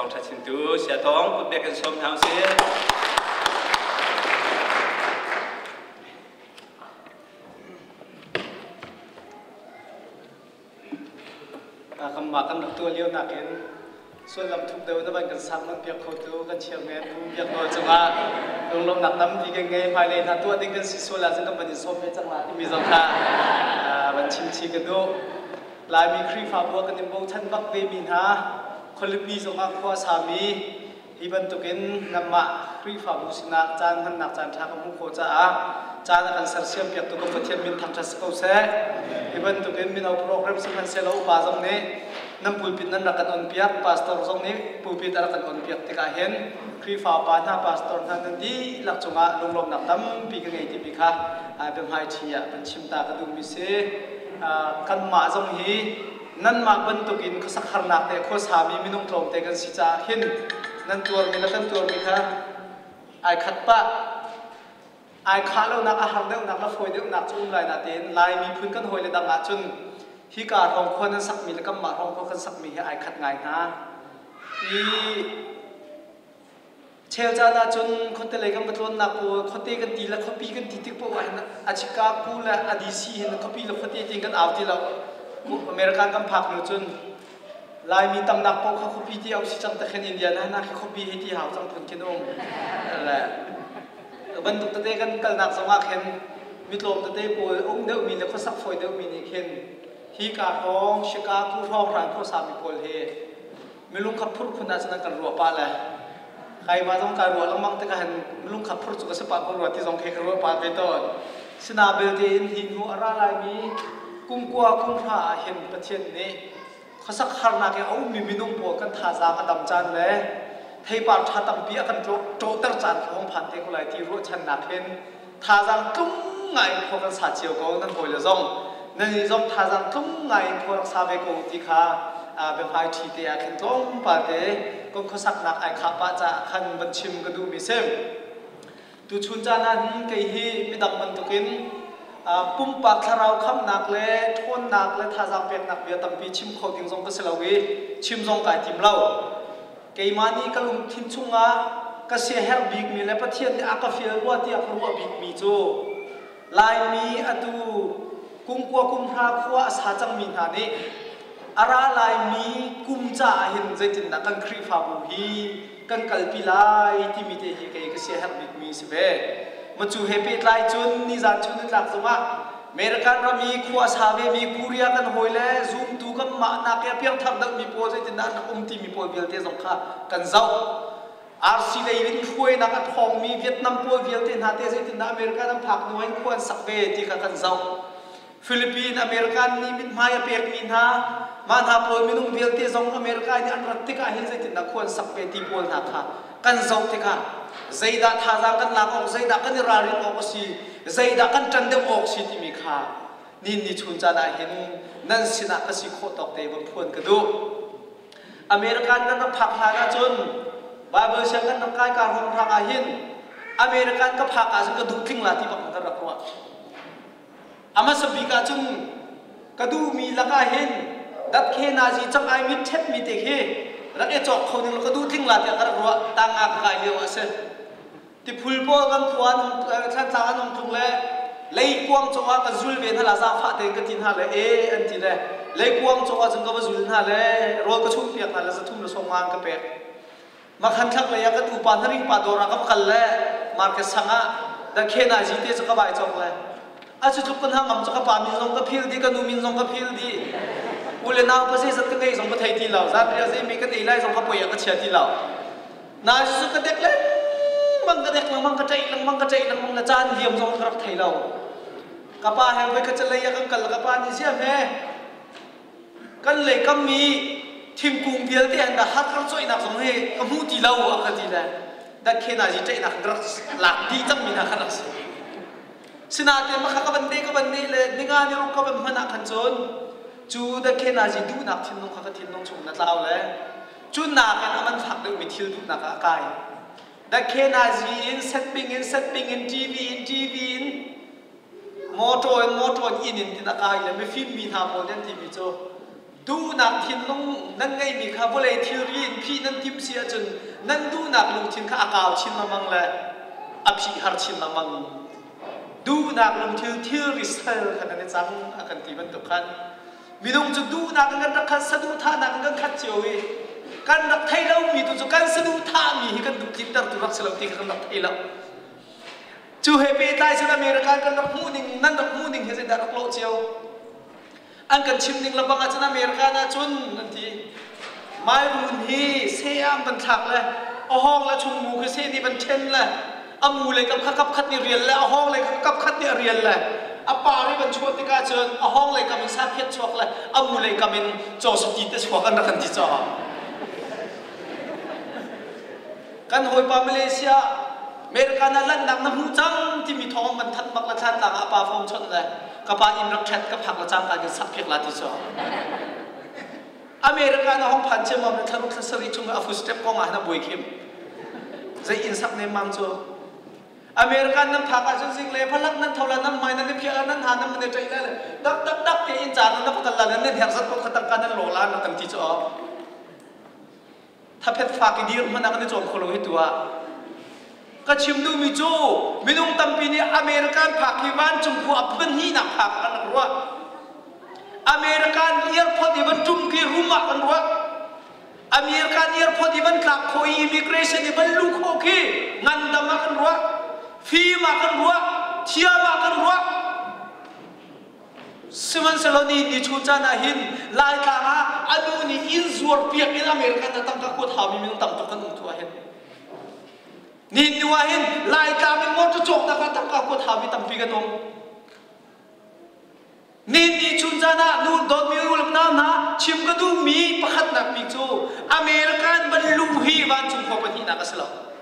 ทองชัดชินตูเสียทองคุณเด็กกันสมทางเสียคำมาคำนักตัวเลี้ยวหนักเองส่วนลำทุกเดินตะบันกันซักมันเปียกเขาตัวกันเชียงแมนรู้เปียกเราจังว่าลงลมหนักตั้มดีกันไงภายในทัตัวดิ้งกันสิส่วนละจังกับมันยิ่งส้มเพชรจังหวะที่มีสังขารมันชิมชีกันดูลายมีครีฟ้าบัวกันยิ่งบงชันบักเวมินฮะ Philippi zonga khwa sami iban tukin namma ri fa musina chan han nak chan tha mu kho cha a cha na kan sar siam pek to ko pathian min thang thas ko se iban tukin min au program sim han selo pa jong ne nam pulpit nan rakan on piak pastor jong ne pulpit ara kan on piak te ka hen ri fa pa na pastor than nan di lak chunga long long nak tam pi ka ngai ti pi kha a bem hai chi ya pan chim ta ka du mi se kan ma jong hi นั่นมาบรรทุกินเขาสักขนาเแต่เขาสามีมินุ่งทองเต่กันสิจ้าหินนั่นตัวมีนั่นตัวมีค่ะไอขัดปะไอข้าเล่านักอาหารเล่านักละฟอยเล่านักจุ่มลายนาเต้นลายมีพื้นกันหอยเลยดังอาจุนฮีการทองคนนั้นสักมีแล้วก็มาของคนกสักมีให้ไอขัดไงนะอีเชลจาดาจนคนเตะเลยกันมาทวนนักปูคนเตะกันตีแล้วคนปีกันตีติ๊ปูไว้นะอาชิกาปูและอดีซีเห็นคนปีแล้วคนเตริงกันเอาตีแล้วอเมริกันกำพักนู่จนลายมีตำหนักโป๊เขาคบปีที่เอาชิจังตะเคียนอินเดียนะนักคบปีที่หาวจังผลเคนอมนั่นแหละบรรทุกตะเตกันกันหนักสว่าเค็นมิตรลมตะเตปูองเดอมีแล้วก็สักฝอยเดอมีนี่เค็นที่กาท้องชิกาคู่ท้องร้านโทรศัพท์มีโพลเฮไม่ลุงขับพุทธคนั้าจนั่งกันรัวปลาแหละใครมาต้องการรัวลังมังตะกันมลุงขับพุทธสุขสปาคนรัวที่สองเคกรัวปลาไปต้นสนาเบลเดนหินหัวอะไรมี kum kwa kum ha hen ta chen ne khasa kharna ke au mi minung po kan tha za ka dam chan le thei par tha tam pi kan tro tro tar chan khong phan te ko lai ti ro chan na phen tha za tung ngai pho kan sa chiu ko nan ko le zong nan ni zong tha za kum ngai pho rak sa ve ko ti kha a be phai thi te a khen tong pa te kon khosak nak ai kha pa cha khan ban chim ka du mi sem tu chun cha na ke hi mi dam ban tu kin ปุ่มปากทาราคำหนักเลยทนหนักเลยท่าจางเป็นหนักเบียตั้มปีชิมขอดิ้งทรงก็สลาวีชิมทรงกายทิมเล่าเกี่ยมานี่ก็ลุงทิ้งชุ่งอ่ะก็เสียเฮลบิกมีเลยประเทศที่อากาศเฟียว่าที่อากรูว่าบิกมีจูลายมีอะตูกุงกัวกุงพราคัวสาจังมีฐานี้อาราลายมีกุมจ่าเห็นใจจินนักกัครีฟาบุฮีกันกัลปิลายที่มีเตหิเกย์ก็เสียเฮลบิกมีสิเบ้มันจูเฮปิไลจุนนี่จานจุนนี่จาักสมะเมริกันเรามีขวาสาวมีคูเรียกันหอยเล่ซูมตูกั็มานักเพียงทำดังมีโพสต์จินดานอุ้มที่มีโพสต์เวลเทสำคัญกันเจ้าอาร์ซีเลยลิงช่วยนักทองมีเวียดนามโพัวเวียดเทนฮาเทสจินดาอเมริกันนผักน้อยควรสักเวทีกันเจ้าฟิลิปปินส์อเมริกันนี่มีมายเปียกมีนฮามานหาพลมีนุ่มเวียดเทสองอเมริกันนี่อันรัตติกาเห็นจินดาควรสักเวทีพัวนักค่ะกันเจ้าที่ค่ะ zai da tha za kan la ko zai da kan ra ri ko si zai da kan tran de ok si ti mi kha nín ni chun cha da hin nan xin na ka si kho tok te bon phun ka du american nan phak la na chun bible sang kan nam kai ka hong thang a hin american ka phak cái sang ka du thing la ti bang ta ra ko ama sabi ka chun ka du mi la ka hin dat khe na ji chang ai mi thet mi te khe rak e chok khon lo ka du thing la ti ka ra ta nga ka ka yo ase thì phul po gan phuan chan à, chang an ông thung le lấy quang cho qua cái rùi zul ven là za phát tiền cái tin hà le ê anh chị le lấy quang cho qua chúng ka rùi hà le rồi cái chung piak hala za thum thùng song ang ka pe ma khan thak le ya ka tu pa na ring pa do ra ka kal mà cái ka á da khe na ji te cho các bài chong le à chứ chụp con ha ngam cho ka pa min zong ka phil di ka nu min zong ka phil di ule na pa se sat ka ngai zong ka thai ti lao za ria ze mi ka dei lai zong ka poya cái chia ti lao na chu cái đẹp lên บังกระเด็กลังมังกระใจลังมังกระใจลังมังกระจานเหี่ยมสองครับไทยเรากระป้าแห่งไปกระเจลยกังกันกระป้านี่เสียแม่กันเลยก็มีทีมกุงเบียรเตียนแต่ฮักกระช่วยนักสมเหตุกมูดีเราอะกันทีแหละแต่เคนาจิตใจนักรักหลักดีจังมีนักรักสินาเตมาขักบันเดกบันเดเลยนิงานิร้ก็เป็นมันนักขันจนจูดักเคนาจิดูนักทิ้งน้องขากทิ้งน้องชงนัดเล่าเลยจูนักกันมันฝักเรื่องมิทิลดูนักกายดักเคนาจีนเซตปิงอินเซตปิงอินทีวีอินทีวีนมอเตอร์มอเตอรอินอินที่นักการเลินไม่ฟิล์มมีทาบอลยันทีวีจ้อดูนักทินงลงนั่งไงมีคาบุเลยทีรีนพี่นั่งทิมเสียจนนั่งดูนักลงทิ้งข้าอากาวชินละมังเลยอับชีฮาร์ชินละมังดูนักลงทิวงทีริสเซลขนาดนี้จังอาการที่มันตกันวิ่งจุดดูนักเงินรขันสะดุดท่านักเงนขัดเจียวเอง kan nak thay lau mi tu so kan senu tha mi hi kan duk kitar tu rak selau ti kan nak thay lau chu he pe tai sena mi ra kan nak mu ding nan nak mu ding he se da rak lo chiao an kan chim ding labang achana mi ra na chun nan ti mai mun hi se am ban thak la a hong la chung mu ke se ni ban chen la a mu le kap khap khat ni riel la a hong le kap khat ni riel la อปาริบันชวติกาเชิญอห้องเลยกามินซาเพียชวกเลยอมูเลยกามินจอสตีเตชวกันรักันจิจอ kan hoi pa malaysia merkan lan nak na hu chang ti mi thong kan than mak la chan ta ka pa phong chon le ka pa in rak chat ka phak la chan ta ki sap phek la ti so amerikan hong phan che mam tharu khasari chung a fu step ko ma na boi khim zai in sak ne mam cho amerikan nam phak a chung sing le phalak nan thola nam mai nan ne phia nan han nam ne chai le dak dak dak te in chan na phakal la ne her sat ko khatak ka nan lo la na kan ti cho tapet fakini manak ni jom kholong hitua ka chimnu minum chu ni tampini american pakiban chungku apun hi nak phak kan ruwa american airport even tum ki ruma kan ruwa american airport even ka khoi immigration even lu kho ki ngan dama kan ruwa fi ma kan ruwa thia ma Simon Seloni ni chuncha na hin lai ka nga adu ni in zuar piak in Amerika na tang ka kut ha mi min tam to kan tu hin ni ni wa hin lai ka mi mo to chok na ka tang ka kut ha mi tam pi ka tom ni ni chuncha na nu do mi ul na na chim ka du mi pakhat na pi chu Amerika ban lu hi ban chung ko pan hi na ka sala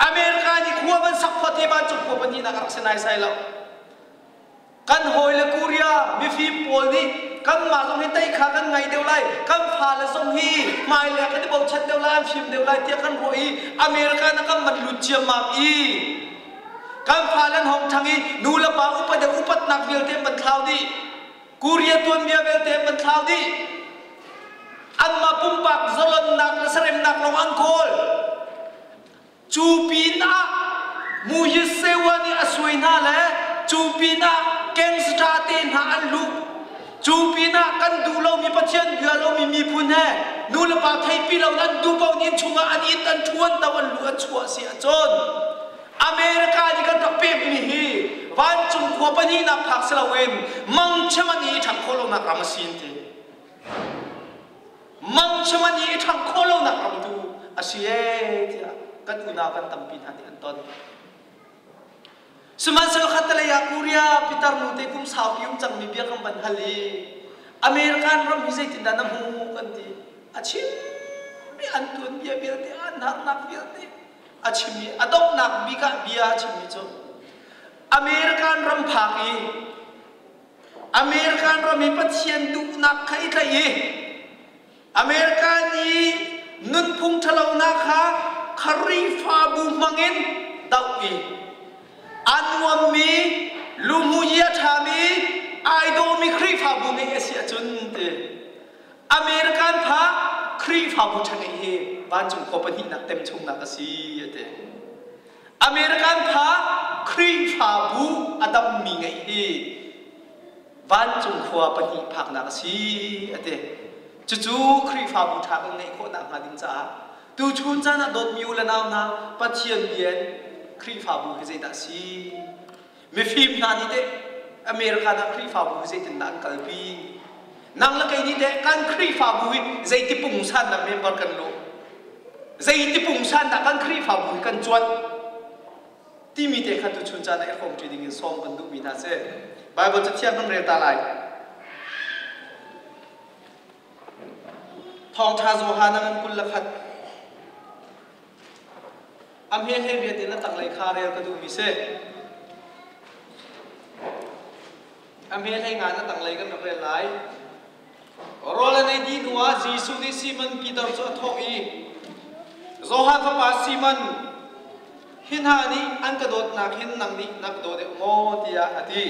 Amerika ni khuwa ban sak phat ban chung ko pan hi na ka rak sai la กันหอยละกูริยามีฟีปอลนี่กันมางมหิตไอ้ขากันไงเดียวไล่กันพาละทรงฮีมาเลยกันที่บอกชัดเดียวไล่ฟิมเดียวไล่เทียกันหอยอเมริกานะกันมันลุจเียมาอีกันพาละหหองทางอีนูละปาอุปเดอุปนักเวลเทมันคทาดีกูรียตัวเบียเวลเทมันคทาดีอันมาปุ่มปักโซลนนักละเสริมนักลงอังโคลจูปีนะมูยิเซวานีอสวยน่าเลยจูปีนะเกงสตาตตนหาอันลูกจูปีน่ากันดูเรามีประเทศเรือเรามีมีพุนแห่นูละปาไทยปีเรานั้นดูเป่านินชุงอันอินอันชวนตะวันหลวงชัวเสียจนอเมริกาดีกันตะเปียมีฮีวันจุงขัวปนีนักพักสลาเวนมังชมันีทั้งโคโลนักรามสินทีมังชมันีทั้งโคโลนักรามดูอาเซียทีกันอุณากันตัมปีนันอันต้น Suman sa lahat talaya kuriya, pitar mo tayo kung sabi yung chang mibiya kang banhali. Amerikan ram hizay tinda na mumukan di. Achim, may antun biya biya di, anak nak biya di. Achim, adok nak bika biya achim ito. Amerikan ram pagi. Amerikan ram ipatiyan du nak kaitayi. Amerikan yi nun pung talaw na ka อันวมีลุมุยะทามีไอโดมีครีฟาบุมีเอเชียจุนเตอเมริกันพาครีฟาบุชนเฮบ้านจุงคบันหินักเต็มชงนักสีเตอเมริกันพาครีฟาบุอดัมมีไงเฮบ้านจุงขวบันหิพักนักสีเตจู่ๆครีฟาบุทักเงโคนักงาดินจ้าดูชุนจ้านะโดดมิวและนาวน้าปะเทียนเย็นခရီးဖာဘူးခစေတစီမဖီမနာနီတဲ့အမေရိကန်ကခရီးဖာဘူးခစေတန်ဒါကလ်ပီနန်လကိနီတဲ့ကန်ခရီးဖာဘူးဇေတိပုံဆန်ဒါမင်ဘာကန်လို zeiti pum san da kan khri phabu kan chuan ti mi te khatu chun cha da khom chi ding som ban du bina se bible cha thia nam kan re ta lai thong tha zo ha nam kul la khat อันเฮเฮเบียตินตักไลคาเรลกรดูมิเซอันเฮเฮงานตักงลกันนักเรียนหลายรอลในดีนัวจีสุนิซีมันกีตร์สอทอีโซฮาฟปาซีมันหินฮานี้อันกระโดดนักหินนังนี้นักโดดโมติยาอดี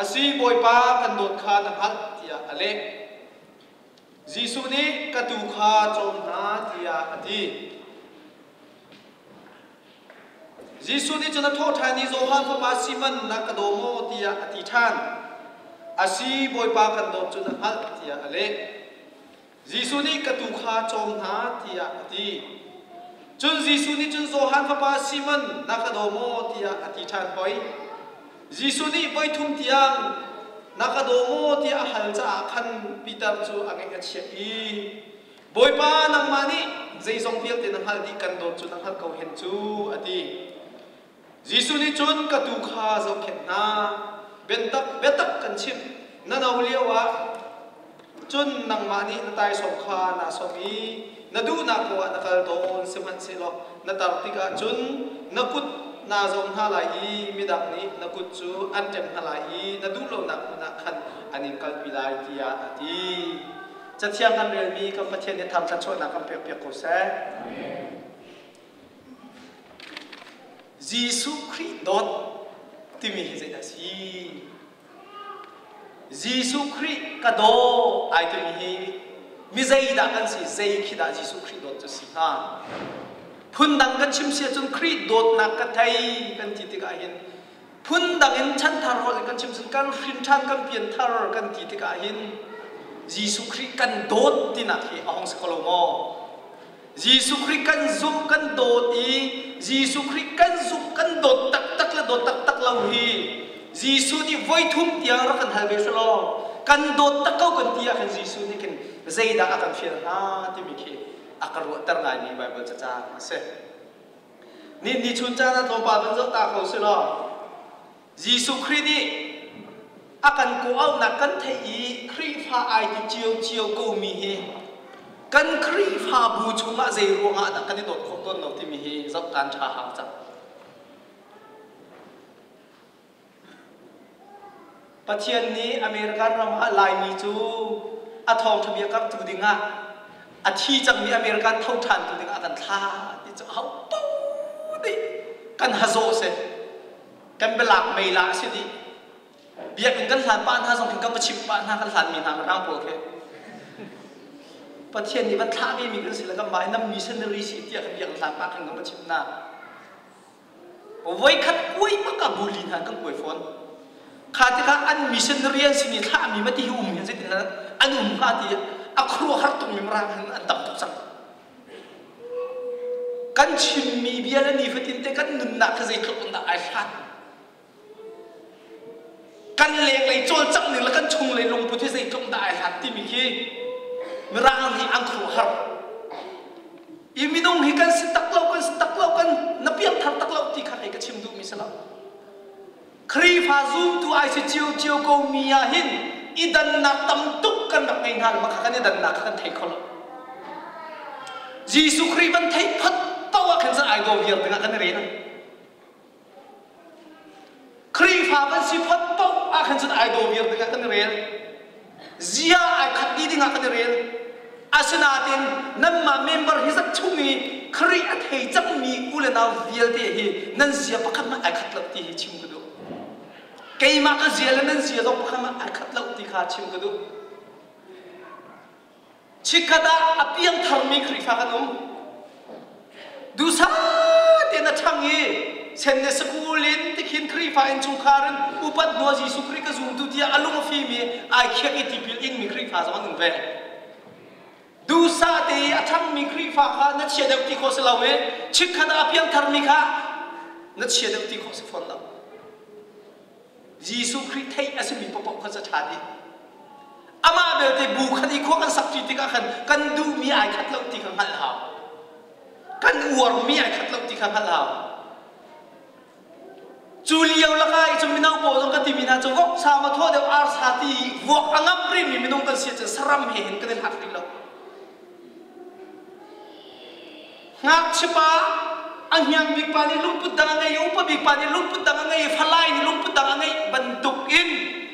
อาซีบอยป้ากันโดดคานพัดติยาอเล็กจีสุนีกระดูคาจงนาติอาอดียิสุนี่จะทอททานิโซฮันฟมาซิมันนักโดโมตียาอธิทานอาศิบอยปากันโดจุนฮัลตียาเลยิสุนี่กตุขาจอมนาตียาดีจุนยิสุนี่จุนโซฮันฟมาซิมันนักโดโมตียาอธิทานไปยิสุนี่ไปทุ่มเตียงนักโดโมตียาฮัลจ้าคันปีตาจูอังเอกเชียอีบอยปานังมานี่ยิสุ o ี g phiel te nang hal di kan do chu nang hal kau hen c h จีซูนี่จนกระตุกฮาจะเข็นนาเบ็ดตักเบ็ดตักกันชิมนั่นเอาเลี้ยว่าจนนางมานี่นาตายสมคานาสมีนัาดูนักวัานาคาร์ดอนสมันสิโลนั่นตัดี่กัาจนนาขุดนาจงฮาลายีมิดักนี้นัาขุดจูอันเจมฮาลายนั่นดูลงนักนักขันอันนี้กัลปิลายียาอันทีจะเที่ยงกันเรียนมีกับประเทศนี่ทำกันชนนักกันเพียกเพียกโคเซ Jesus Christ dot ti mi hi zai si Jesus Christ ka do ai ti mi hi mi zai da kan si zai khi da Jesus Christ dot to si ha phun dang kan chim sia chun Christ dot na ka thai kan ti ti ka hin phun dang in chan thar hol kan chim sun kan hrin than kan pian thar kan ti ti ka hin Jesus Christ kan dot ti na khi ahong sa ko lo mo Giêsu Christ kan zoom kan dot i Giêsu Christ kan zoom kan dot tak tak la dot tak tak lau hi Giêsu đi voi thum tiang à à, à ra kan hal be lo kan dot tak kau kan tia kan Giêsu ni kan zai da akan fir ha ti mi khi akar ro tar ngai ni bible cha cha se ni ni chun cha na thom pa ban zo ta khau se lo Giêsu Christ ni akan ko au na kan thei i Christ pha ai ti chiêu chiêu ko mi hi กันครีฟาบูชุงะาเจรรอาดักกันที่ตดวคนต้นนกที่มีฮับการชาหางจับปัจจันนี้อเมริกันรามาลายมีจูอะทองทะเบียกับตุดิงอะอาที่จะมีอเมริกันเท่าทันตุดิง่ะกันท่าที่จะเอาตู้ดิกันฮะโซเซกันเป็นหลักไม่ละสิดิเบียกันกันสานบ้านท่าสองกันกับชิบบ้านท่ากันสานมีทางร่างโปรเกประเทศนี้มันท่าไม่มีกันสิแล้วก็หมายน้ำมิชชันนารีสิทธิ์ที่เขาอยางสาปากขังกับประเทศน่ะไว้ขัดกุ้ยมากกับบุลีนะกังกวยฟอนขาดที่ข้าอันมิชชันนารีสินี่ท่ามีมาที่หุ่มเห็นสิที่นั้นอันหุ่มขาดที่อัครัวขัดตรงมีมรังอันตับตุกสักกันชิมมีเบียร์นี่ฟตินเตกันนุนหนักเสียขลุ่นนักไอ้ฟันกันเลี้ยงเลยโจรจังหนึ่งแล้วกันชงเลยลงพุทธิสิทธิ์่นนได้ฟันที่มีขี้ merangan di angkru har. Imi dong hikan setak lakukan setak lakukan nabi yang tak tak lakuk di kahai kecim tu misalnya. Kri fazum tu aisy cio cio kau miahin idan nak tamtuk kan nak ngingal maka kan idan nak kan teh kolo. Yesus Kristus teh pat tawa kan sa aido biar dengan kan rena. Kri fazum si pat tawa kan sa aido biar dengan kan rena. zia ai khat ti ding a ka rin asana tin nan ma member hi zat chung ni khri a thei chak mi ule naw vial te hi nan zia pakhat ma ai khat lap ti hi chim ka du kei ma ka zia la nan zia dok pakhat ma ai khat lap ti kha chim ka du chikada apiang tharmi khri fa ka num du sa te na changi sen ne sa kung ulin ti kin kri fa in chung karan upat no ji su ka zung tu dia alung fi mi a khia ki ti pil in mi kri fa zong ngve du sa te a thang mi kri fa kha na che de ti khos la we chi kha da apian thar mi kha na che de ti khos fon la ji su thai as mi pop pop kha tha di ama be te bu kha di kho kan sak ti ti ka khan kan du mi ai khat lo ti kha hal ha kan uor mi ai khat lo ti kha hal ha chu liao la kai chu minau po jong oh, ka ti min sao mà gok sa ma sát deu ar anh em wok mình rim ni minung kan sia chu saram he hin kan hak ti lo ngak chipa anhyang big pa ni lung put dang ngai upa bị big pa ni lung put phá lại phalai ni lung put dang ngai đục in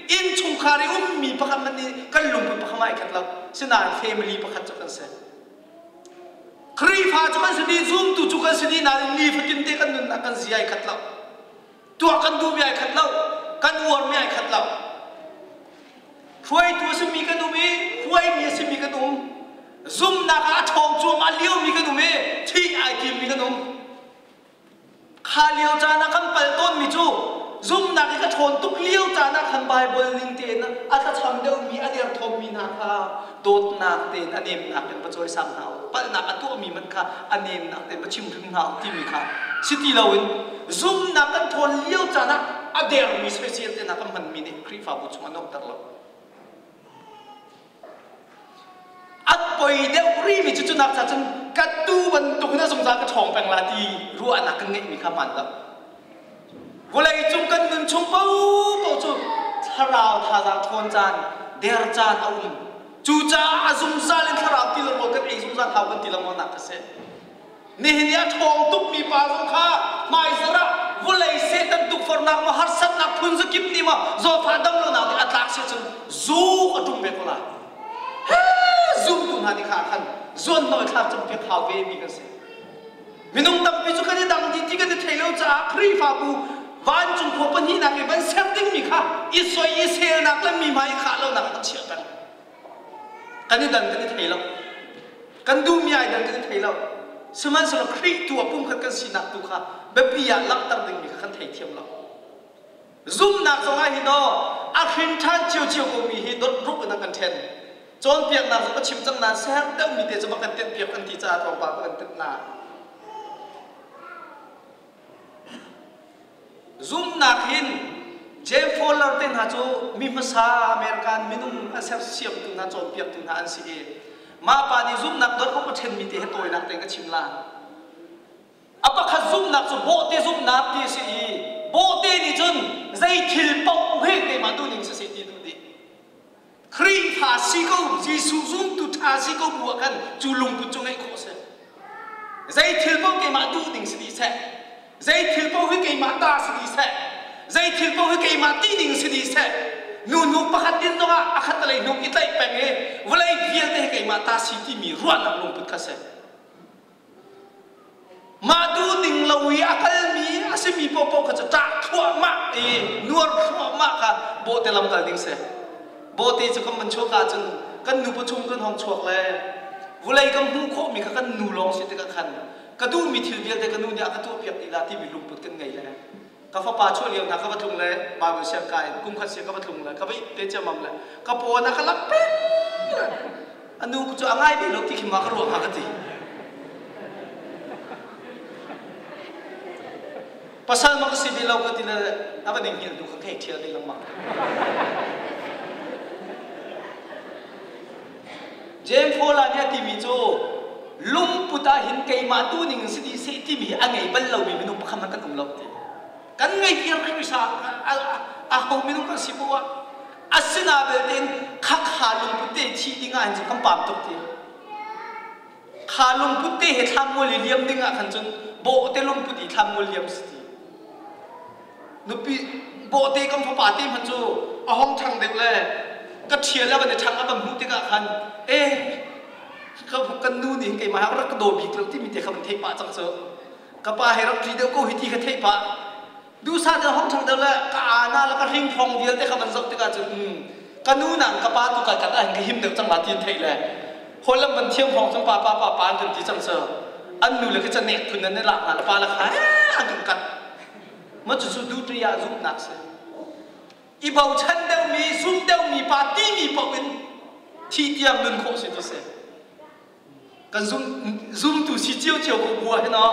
in chung khari um mi pakhat man ni kan lung put pakhamai khat lo sina family pakhat chu kan se phá pha chu kan đi zoom tu chu kan sidi na ni fatin te kan nun gì ziai khat lo ตัวกันดูมีไอ้ขัดเล่ากันอวดมีไอ้ขัดเล่าช่วยตัวสิมีกันดูมีช่วยมีสิมีกันดู zoom นักอาชองจวงอาเลี้ยวมีกันดูมีที่ไอ้ทีมมีกันดูข้าเลี้ยวจานักขันเปิดต้นมีจู zoom นักอาทองตุกเลี้ยวจานักขันใบบนลิงเตนอาจจะทำเดียวมีอันเดียวทองมีนักขาโดดนักเตนอันนี้มนักเป็นประจวยสามเท่าปันนักตัวมีมันค่ะอันนี้นักเต็มชิมถึงหนาที่มีค่ะสิที่เราเอง zoom นักกันทนเลี้ยวจานะอเดียมีเสียลเต่นักมันมีเนครีฟาบุชมันอกตลอดอัดปอยเดียวรีมีจุดนักจัดจนกัดตู้บรรทุกน่าสงสารกระชองแปลงลาดีรู้อันนักกันเงี้ยมีข้ามันละกูเลยจุงกันเงินชงเป้าเป้าจุดทาราวทาราทนจานเดียร์จานเอาอิ่น चूचा अजुम सा लिन थरा ति लमो कर एजुम सा थाव गन ति लमो ना कसे नेहनिया ठोंग तुप मी पाजो खा माइ जरा बुले से तन दुख फर ना म हर सत ना फुंज किपनी म जो फादम लो ना अतलाक से चन जू अटुम बेकोला जूम तुम हानि खा खन जोन नय खा चम पे खावे मी कसे मिनुंग तम पिचु कने दम दी ती कने थेलो चा खरी फाकू वान चुम खोपन ही ना के बन सेटिंग मी खा इसो इसे ना कन मी माई खा लो ना खा छियतन kan dan kan thei lo kan du mi ai dan kan thei lo suman solo khri tu apum khat kan sinak tu kha be bi ya lak tar ding mi khan thei thiam lo zum na zong ai no a khin than chiu chiu ko mi hi dot ruk na kan then chon piak na zo chim chang na ser deu mi te zo kan ten piak kan ti cha thong pa kan ten na zum na khin jem phone lar ten ha chu mi masa american minum asep siap tu na chon piap tu na an si e bà đi ni zum nak không có chen mi te he toy nak tên cái chim la apa kha zum nak chu bo te zum nak ti si e bo te ni chun zai thil pau he te ma du ning se se ti du di khri tha si ko ji su zum tu tha si ko bu kan chu lung tu chung ai kho se zai thil pau ke ma du ning se di se zai thil pau he ke ma ta se di se zai thil ko ke ma ti ding si di se nu nu pakhat tin no ga akhat lai nu itlai peng e walai vial te ke ma ta si ti mi ruan nak lung put kha se ma du ding lo wi akal mi ase mi po po kha cha ta thua ma e nuar thua mạ kha bo te lam ka ding se bo te chu kam man chu ka chung kan nu pu chung kan hong chuak le walai kam hu kho mi kha kan nu long si te ka khan ka du mi thil vial te ka nu nya ka tu piap đi la ti mi lung put kan ngai la ka fa pa chu nào na ka thùng le ba bu sia ka in kum khat sia ka bathung le ka bai te cha mam le ka po na ka lap pe anu ku chu angai be lo ti ki mặc ka ro ha ka ti pasal ma ka si di lo ka anh na aba ding hil du ka ke mà james lama jem pho la nya ti mi chu lum puta hin ke ma tu ning si di se ti mi angai bal lo mi nu pa kham ka kum lo ti kan ngai hial kan sa a ho minung kan sibua asina belten khak halung pute chi dinga han kan pam tok ti halung pute he tham mo liam dinga kan chun bo te lung puti tham mo liam si ti nupi bo te kam pha pa te man hong thang dek le ka thial la ban thang la ban mu te ka khan e eh, ka kan nu ni ke ma ra ka do bi klok ti mi te kham thei pa chang so ka pa he ra tri de ko hi ti ka thei pa ดูซาเดห้องทางเดลกอาณาแล้วก็ริงฟองเดียวแต่ขบันซกติกาจุอืมกันูนังกับป้าตุกาจัดอันกหิมเดจังหวัดที่ไทยแหละคนละมันเที่ยงฟองจังป้าป้าป้าปานจนที่จังเซอร์อันนู้นเลยก็จะเน็ตคนนั้นในหลักงานป้าละค่ะอันกันมันจะสุดดูตัวยาจุนักเสอีบ่าวฉันเดียวมีซุ่มเดียวมีป้าตีมีปอเป็นที่เตียงลุนโคสิที่เสกันซุ่มซุ่มตัวสิเจียวเจียวกบัวหเนาะ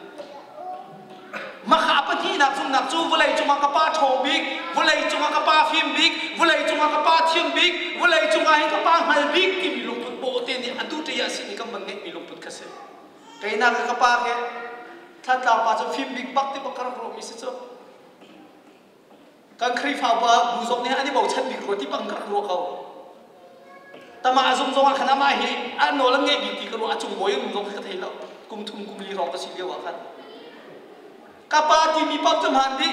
มาขับที่นักจุงนักจูวุ่นเลยจุงกับป้าโชบิกวุ่นเลยจุงกับป้าฟิมบิกวุ่นเลยจุงกับป้าเทียมบิกวุ่นเลยจุงกับป้าฮัลบิกที่มีลูกปุ๊บโบเตนี่อันดูที่ยาสินี่ก็มันเนี่ยมีลูกปุ๊บเกษตรไก่นักกับป้าแค่ถ้าตามป้าจะฟิมบิกบักที่บักกระโรมิสิจ๊อการครีฟ้าบ้าบูจงเนี่ยอันนี้บอกฉันมีคนที่บังกระโรเขาแต่มาจุงจงขนาดมาเห็นอันโน้นแล้วเนี่ยบีตีกระโรอาจุงโวยมึงจงก็เทแล้วกุมทุ่มกุมลีรองก็สิเรียกว่าขันกปาที่มีปั๊บจมหันดี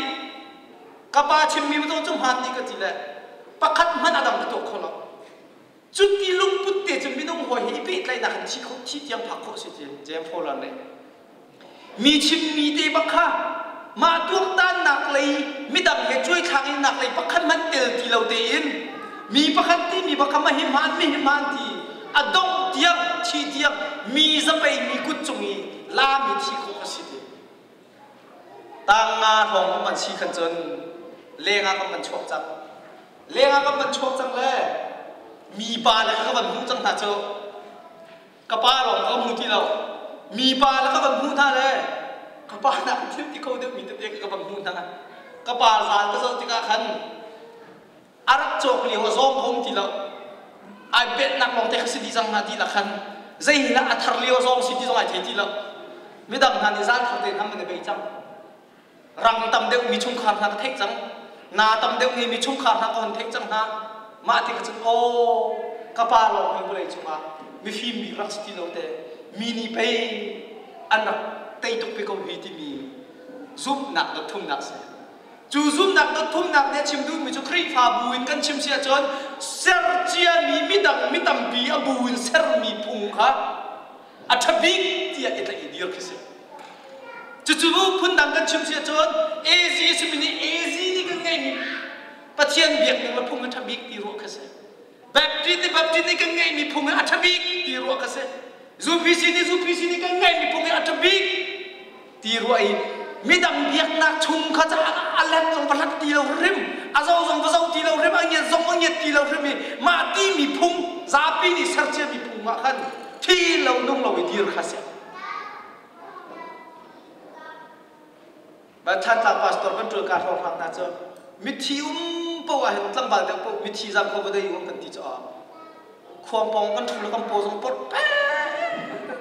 กปาชิมมีปั๊บจมหันดีก็ทีละประคัดมันอดัมประตูเขาหรลกจุดที่ลุงปุตธเตจุดมีน้องหัวหิบิไรนักชีคกชี้เตงผักคสิเจีเจมพอลันเลยมีชิมมีเตบักข้ะมาัวงตานหนักเลยไม่ดังเหตุช่วยทางหนักเลยประคัดมันเตลที่เราเตินมีประคัดที่มีประคัดมาหิมันมีหิมันที่อดงเตียงชี้เตียงมีจะไปมีกุศงีลามีที่คุกสิจจตังงาทองมันชี้ขันจนเลี้ยงาก็มันชกจังเลี้ยงาก็มันชกจังเลยมีปลาแล้วก็มันหูจังหาเจอกระป้าหลงก็มูที่เรา มีปลาแล้วก็มันหูท่าเลยกระป้าหนักที่ที่เขาเดือดมีแต่เด็กก็มันหูท่านกระป้าสารก็สนจิกาขันอารักจกเหลียวซ้องคงที่เราไอเป็ดนักลองเตะสิที่จังนาที่ละขันใจหินะอัธรเลียวซ้องสิที่จังอเที่ที่เราไม่ดังทานทีสารเขาเต็มทำมันไปจัง rằng tâm đều mi chung khan ha thấy rằng na tâm đều nghi mi chung khan ha còn thấy rằng ha mà thì cái chân ô kapa lo mi bule chung ha mi phim mi rắc sti lo te mini pay anh nặc tây tục bị câu hủy thì mi zoom nặng nó thung nặng, sẽ chú zoom nặng nó thum nặng nè chim đuôi mình cho kri phá buin căn chim xe chân, ser chia mi mi đằng mi tầm abuin, a mi phùng mi phung ha a thabik tia eta idiot gì. จะจู่ๆพุ่นดังกันชิมเสียจนเอซีสมินีเอซีนี่ก็ไงนี่ปัจเจียนเบียกหนึ่งละพุ่งกันทฐบิกตีรัวกันเสียแบบจี่นี่แบบจี่นี่ก็ไงนี่พุ่งกันอัฐบิกตีรัวกันเสียซูพีซีนี่ซูพีซีนี่ก็ไงนี่พุ่งกันอัฐบิกตีรัวอีมีดังเบียกนักชุมเขาจะอัลเลนจงพลัดตีเราเริมอาเจ้าจงพระเจ้าตีเราเริมอันเงี้ยจงอันเงี้ยตีเราเริมมีมาตีมีพุ่งซาปีนี่เสียเจียมีพุ่งมาขันที่เรานุ่งเราไปดีรัวกันเสียบัดท่านหาักพาสตอร์ม็นตัวการของหลักนั่นจ้ะมิถิอุ้มปวะเห็นตั้งบางเด็ียวมิถิจำเขาไม่ได้อยู่กันที่จอะความปองกันถูกลัวกันโปสงปดแป๊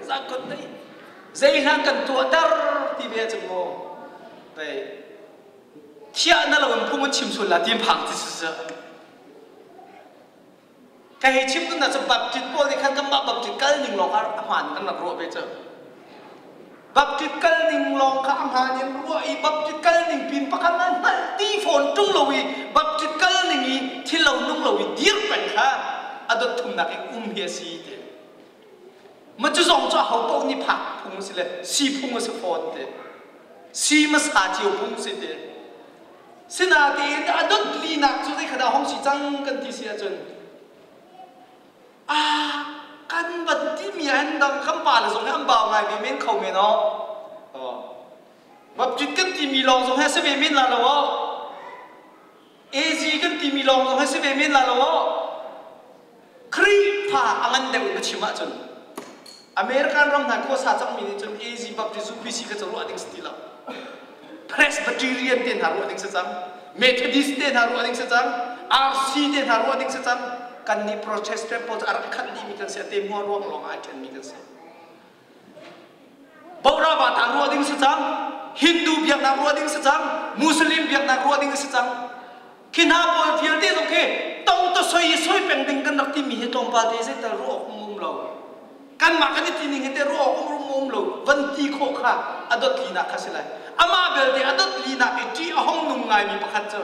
สักคนนี้ใจห่างกันตัวดัร์ที่เบียจังโมไปที่อันนั้นเราพูดมันชิมสุนละที่ผังที่สุดจ้ะใครชิมก็นน่าจะบับจิตโป้ในขันกัมบับบจิตกันหนึ่งหลอกอาหารกันหนักรัวไปเจอ baptical ning long ka ang hanin ruwa i baptical ning pin pakan an hal ti phone tung lowi baptical ning i thilo nung lowi dir pen kha adot thum na ki um hi si te mà chú zong cho hau tok ni phak phung si le si phung se phone te si ma sa chi phung si te sina ti in à, adot li nak chu dei khada hong si chăng kan ti si a chun ah căn vật tí mi anh đang khăm bà là dùng em bảo ngài vì mình không nghe nó ờ. bập chuyện cái tí mi lòng dùng hết sẽ về mình là nó ê gì cái tí mi lòng dùng hết sẽ về mình là nó kri pha anh ăn đều nó chima chân American ram thằng cô sa trong mình chân ê gì bập chuyện giúp PC cái chỗ anh sẽ là Presbyterian tên hàng anh sẽ chăng Methodist tên hàng anh sẽ chăng RC tên hàng anh sẽ chăng kan ni proses te po ar khat ni mitan se te mo ruang long a chen mitan se bora ba ta ruo ding se chang hindu bia na ruo ding se chang muslim bia na ruo ding se chang ki na po fiel te ke tong to soi soi peng ding kan nak ti mi he tong pa de se ta ruo mum lo kan ma ka ni ti ni he te ruo ko mum mum lo van ti kho kha adot li na kha se lai ama bel te adot li na ti ahong nung ngai mi pakhat cho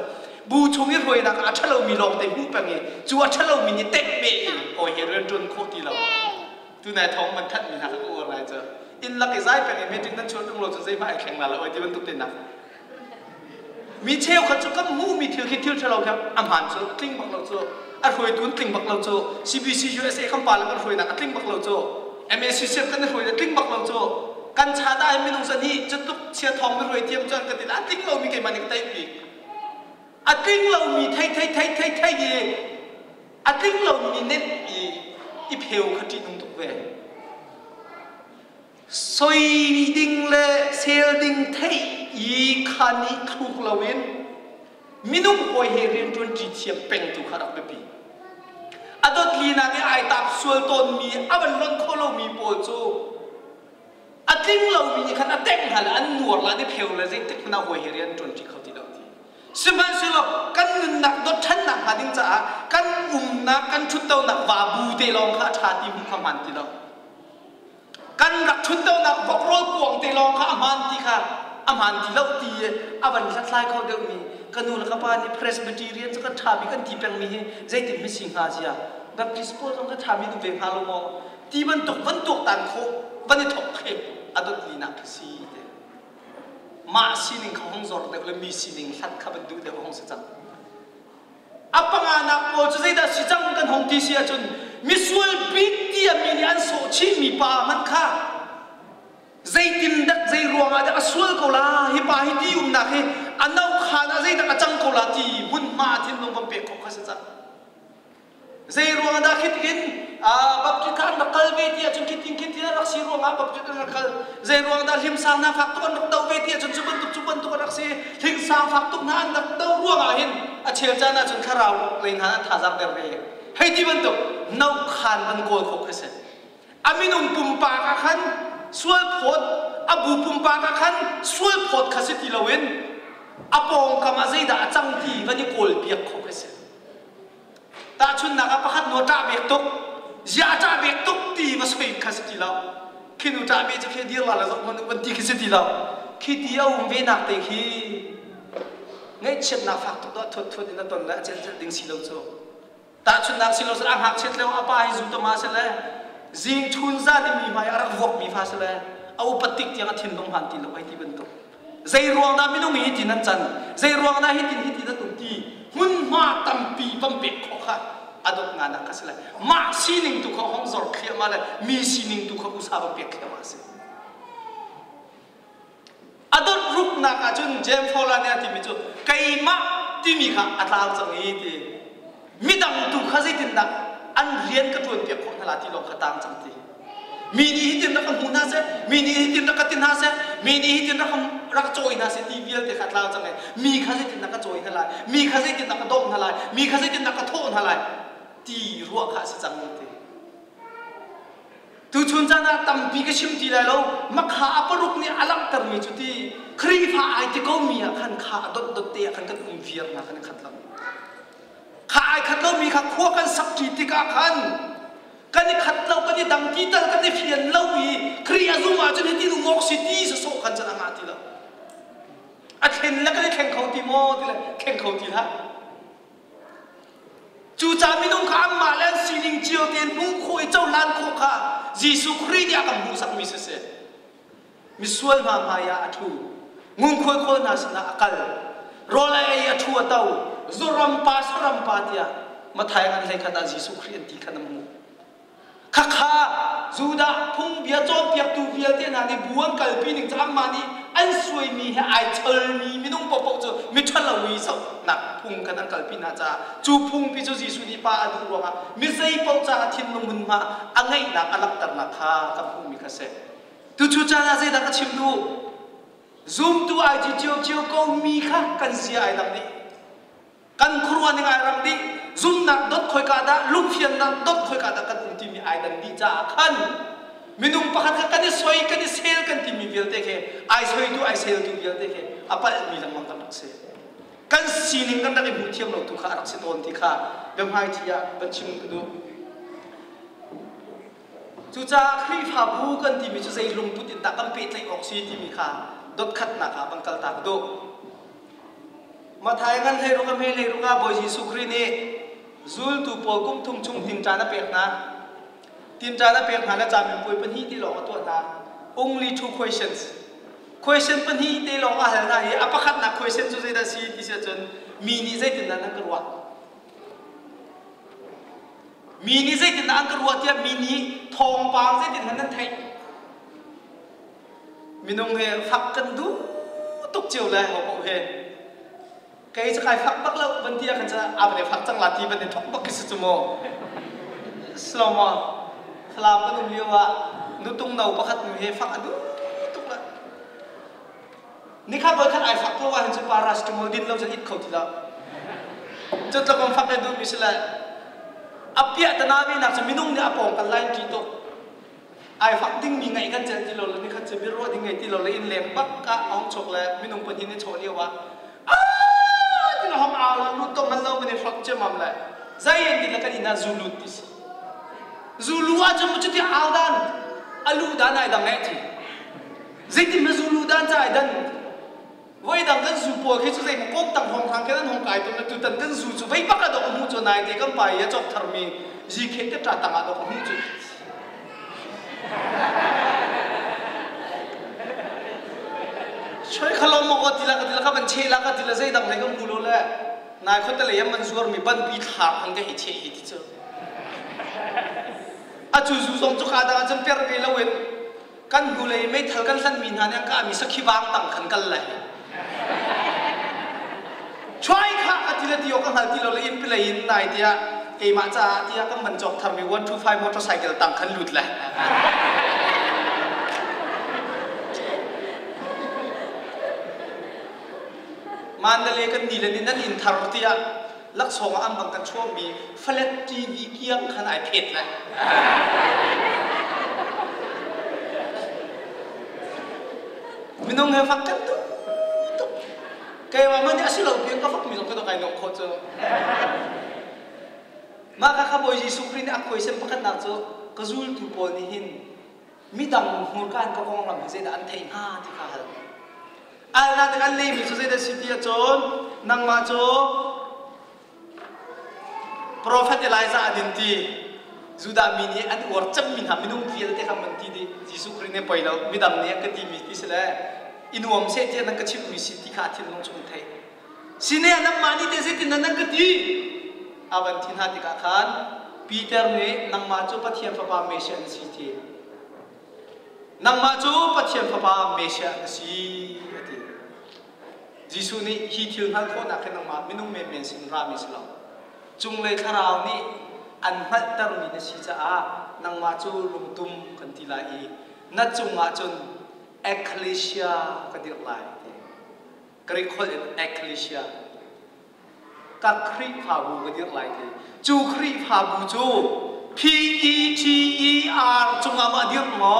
บูชงยี่รวยนักอาชะเรามีลองเต็มหูปังเอจัวชะเรามีนี่เต็มเบอโอ้ยเรื่องจนโคตรดีเราตัวนายท้องมันทัดมีนักกูอะไรเจออินลักไอ้ไซเป็นไอ้เมจิงนั่นชวนต้องรอจนใจบ้าแข่งมาแล้วไอ้ที่มันตุกเต็มนักมีเชี่ยวขัดจุกก็มูมีเที่ยวคิดเที่ยวชะเราครับอำหันจู่ติ้งบักเราจู่อันรวยตุนคลิ้งบักเราเจอ CBC USA คำปาลังก็หวยนักคิ้งบักเราเจอ MAC เชียร์กันรวยนักคิ้งบักเราจู่กัญชาได้ไม่ลงสันนีจะตุกเชี่ยรทองไม่รวยเทียมจนกันติดอะคลิ้งเรามีเกี่ยมันอีกเต็มอี a tling lo mi thay thay thay thay thay ye a tling lo mi net i i pheo khati nung tuk ve soi ding le sel ding thay i khani khuk lawin minung hoi he rin tun chi chiam peng tu kharak pe à adot li na cái ai tap sual tôn mi à awan lon kholo mi po chu a tling lo mi ni khan a tek hal an nuor la de pheo la zai tek na hoi he rin chuẩn chi kha สิบันสิโลกันนนักดทันนักหาดิงจ้ากันอุ้มนักกันชุดเต้านักวาบูเตลองข้าชาติมุขมันติลอกันรักชุดเต้านักบกรถปวงเตลองข้าอมันติค่ะอมันติเล่าตีอาวันนี้สักลายเขาเดิมมีกันนูนกับป้านี่เพรสบติเรียนสักัทามีกันทีเป็นมีใจติมิสิงหาเสียแบบพิสโปต้องกันทามีดูเ็งฮาโลมองทีมันตกมันตกตันโควันนี้ตกเข็มอดุตีนักสี ma sining khong hong zor dek le mi sining không kha ban du de hong sa chang apanga nak mo chu zai da si chang kan hong ti sia chun mi sual big ti a mi ni an so chi mi pa man kha zai tin dak zai ruanga da sual ko la hi pa hi ti um na he anau khana zai da chang cổ la ti bun ma thin long pam pe khó kha sa chang زي روح دا كتجن آه بابتي كان نقل بيتي أجن كتين كتين أنا خسر روح ما بابتي كان نقل زي روح دا لهم سان نفاقتو أنا نقدو بيتي أجن زبون تجبون تو أنا خسر لهم سان فاقتو نان نقدو روح أهين أشيل جانا أجن كراو لين هذا تازر دربي هاي دي بندو نو خان من قول خوكس أمين أم بومبا كان سوي بود أبو بومبا كان سوي بود كسي تلوين أبو أم كمازيدا أجن تي فني قول بيك خوكس ta chun naga pakhat no cha bek tuk zia ta bek tuk ti suy khai sự ti la khi nu ta be khi dia là la zo mình ban ti sự ti la khi đi au um ve nak te khi ngay chet na phak tuk đó thot thot đến ton la chen chen ding si lo cho ta chun nak si lo sa hak chet lo apa hi zu to ma se le zing chun za ti mi mai arak vok mi pha se le au patik ti nga thin dong han ti lo ai ti ban to zai ruang da mi no ngi ti nan chan zai ruộng na hi tin hi ti da tum ti hun ma tam pi bam pe adok nga na kasla ma si ning tu kho hong zor khia ma la adok ruk na ka je pho la ne ti mi chu kai ma ti mi kha atla chang yi e ka tuan pe kho na la ti lo kha tang chang ti mi ni hi tin na kha mu na se รักจอยนะเสตีเวียลเตขัดลาวจังไงมีข้าศึกติดนักจอยนั่นแหละมีข้าศึกติดนักดงนั่นแหละมีข้าศึกติดนักโทษนั่นแหละตีรัวข้าศึกจังเลย tu chun chana tam bi ka shim ti lai lo ma kha aparuk ni alak tar mi chuti khri pha ai ti ko mi khan kha dot dot te khan ka um vier na khan khat lam kha ai khat lo mi kha kho kan sap ti ti ka khan kan ni khat lo kan ni dang ti tal kan ni phian lo mi khri azuma chun ti ngok si ti so khan chana ma ti lo 啊，天那个咧天空地么的咧，天空地啦。就咱们弄看马来西亚酒店，不可以走烂裤卡，技术可以的，干不上没事事。没说嘛嘛呀，阿土，我可以看那是那阿干，罗来阿土阿到，做人巴做人巴的呀，么太阳在看到技术可以的，看到么？卡卡，做的碰别做别多别的，那你不问改变你怎么的？ai suy mi ha ai chal mi mi nong po po cho mi chal la wi so na phung cái năng kal pi na cha chu phung pi chu suy đi pa an ru ma mi sei po cha thin nong mun ma angai na alak tar na kha kam phung mi kha se tu chu cha na se da ka chim đu zoom tu ai chỉ chiu chiu con mi kha kan sia ai nam đi kan khuru an ai ram đi zoom na đốt khoi cả da lung phian na đốt khoi cả da kan ti mi ai dan đi cha khan minung pakhat ka kani soi kani sel kan ti mi vel te khe ai soi tu ai sel tu vel te khe apal mi lang mang kan se kan sining kan dagi bu thiam lo tu kha rak se ton ti kha bem hai ti ya ban chim du chu cha khri pha bu kan ti mi chu sei lung put in ta kan pe tlai oxy si ti mi kha dot khat na kha bang kal ta do ma thai ngan hei ro ka me le ro ka bo ji su khri ni zul tu pol kum thum chung tin cha na pe na ทีมจานะเพียงหานอาจารย์เป็นปุยเป็นที่ที่หลงตัวตา only two questions question เป็นที่ที่หลงอาไารนะเฮอปะคัดนะ question ุดที่ได้ซที่จะจนมีนิสัยติดนั้นก็รัวมีนิสัยติดนั้นก็รัวที่มีนิทองปางสัยติดนั้นไทยมีน้องเฮฟักกันดูตุกเจียวเลยของผมเฮใครจะใครฟักบักแล้วบันทีอาจจะอาบเดี๋ยฟักจังหลาที่บันทนี่ทอกบักกิสตุโมสโลมอ thalam eh, lah. kan umiwa nutung na upakat mihe kan fak adu tung la ni kha bol khat ai fak lo wa hin chupa ras tu mo din lo jan it khau thila jot fak adu misla apya tana bi na minung ni apa, kan lain kita ayah ai fak ding mi ngai kan chen ti lo ni kha che bi ro ding ngai ti lo le in lem pak ka minung pon hin ni chok lewa a ti lo ham a nutung man punya bi fak che mam la zai en ti dù cho một chút thì áo đan alu à, đá này đằng nghe thì dịch thì mà dù lúa đan trái đan với đằng cái dù bùa khi chúng dạy một con tầng hồng thang cái đàn hồng cải tôi là từ tầng cái dù chú vây bắc ở đâu mưu cho này thì các bài ấy cho thầm mi gì khi cái trả tầng ở đâu cũng cho chơi khalo mà có thì là cái thì là các bạn chơi là cái thì là dây đằng này cũng bù lô lẹ này không thể lấy em mình zuar mình bắn bị thả hàng cái hết chế hết chế อาจูจูสรงจุขาดางนเปกเันดูเลยไม่ทลกันสันมีนานยังก็มีสักขีบางต่างขันกันเลยช่วยค่ะอธิตยเดียวกันที่เราเลยอินไปเลยอินนายเดียเอมาจ้าทีียกงมันจบทำมีวันทูไฟมอเตอร์ไซค์กิดต่างขันหลุดเลยมันเลยกันดีเลยนั่นอินทารุติยาลักษณะอันบางกันช่วงมีเฟลตจีวีเกียงขนาดเผ็ดลยมินงเงฟักกันตุ๊ตุ๊กแกว่ามันจะสิเราเพียงก็ฟักมีตรงก็ต้องการนกโคจรมาค่ะข้าบอยจีสุครินอักคอยเนประกนักจกระซูลทูกปนหินมิดังหัวการก็คงลำเสียดอันเทียนาที่ข้าเหันอันนั้นกันเลยมีสุดเสียดสิทธิ์จนนางมาจน prophet Elijah adin ti juda mini an or cham min ha minung ti te kham man ti di jisu khri ne pailo midam ne ka ti mi ti sele inuam se ti na ka chim mi si ti kha ti long chung thai sine anam mani te se ti na na ka ti avan tin ha ti ka khan peter ne nang ma chu pathian fa pa me shen si ti nang ma chu pathian fa pa me shen si ati jisu ni hi thil han kho na khe ma minung me men sin ra mi selaw c h u n g l e i k a r a u ni an hnat t a m mi na si cha a nangma chu lungtum kan ti lai i na chunga chun ecclesia kan ti lai kri khol in ecclesia ka kri pha bu kan ti lai ti chu kri pha bu chu P E T E R chunga ma dir mo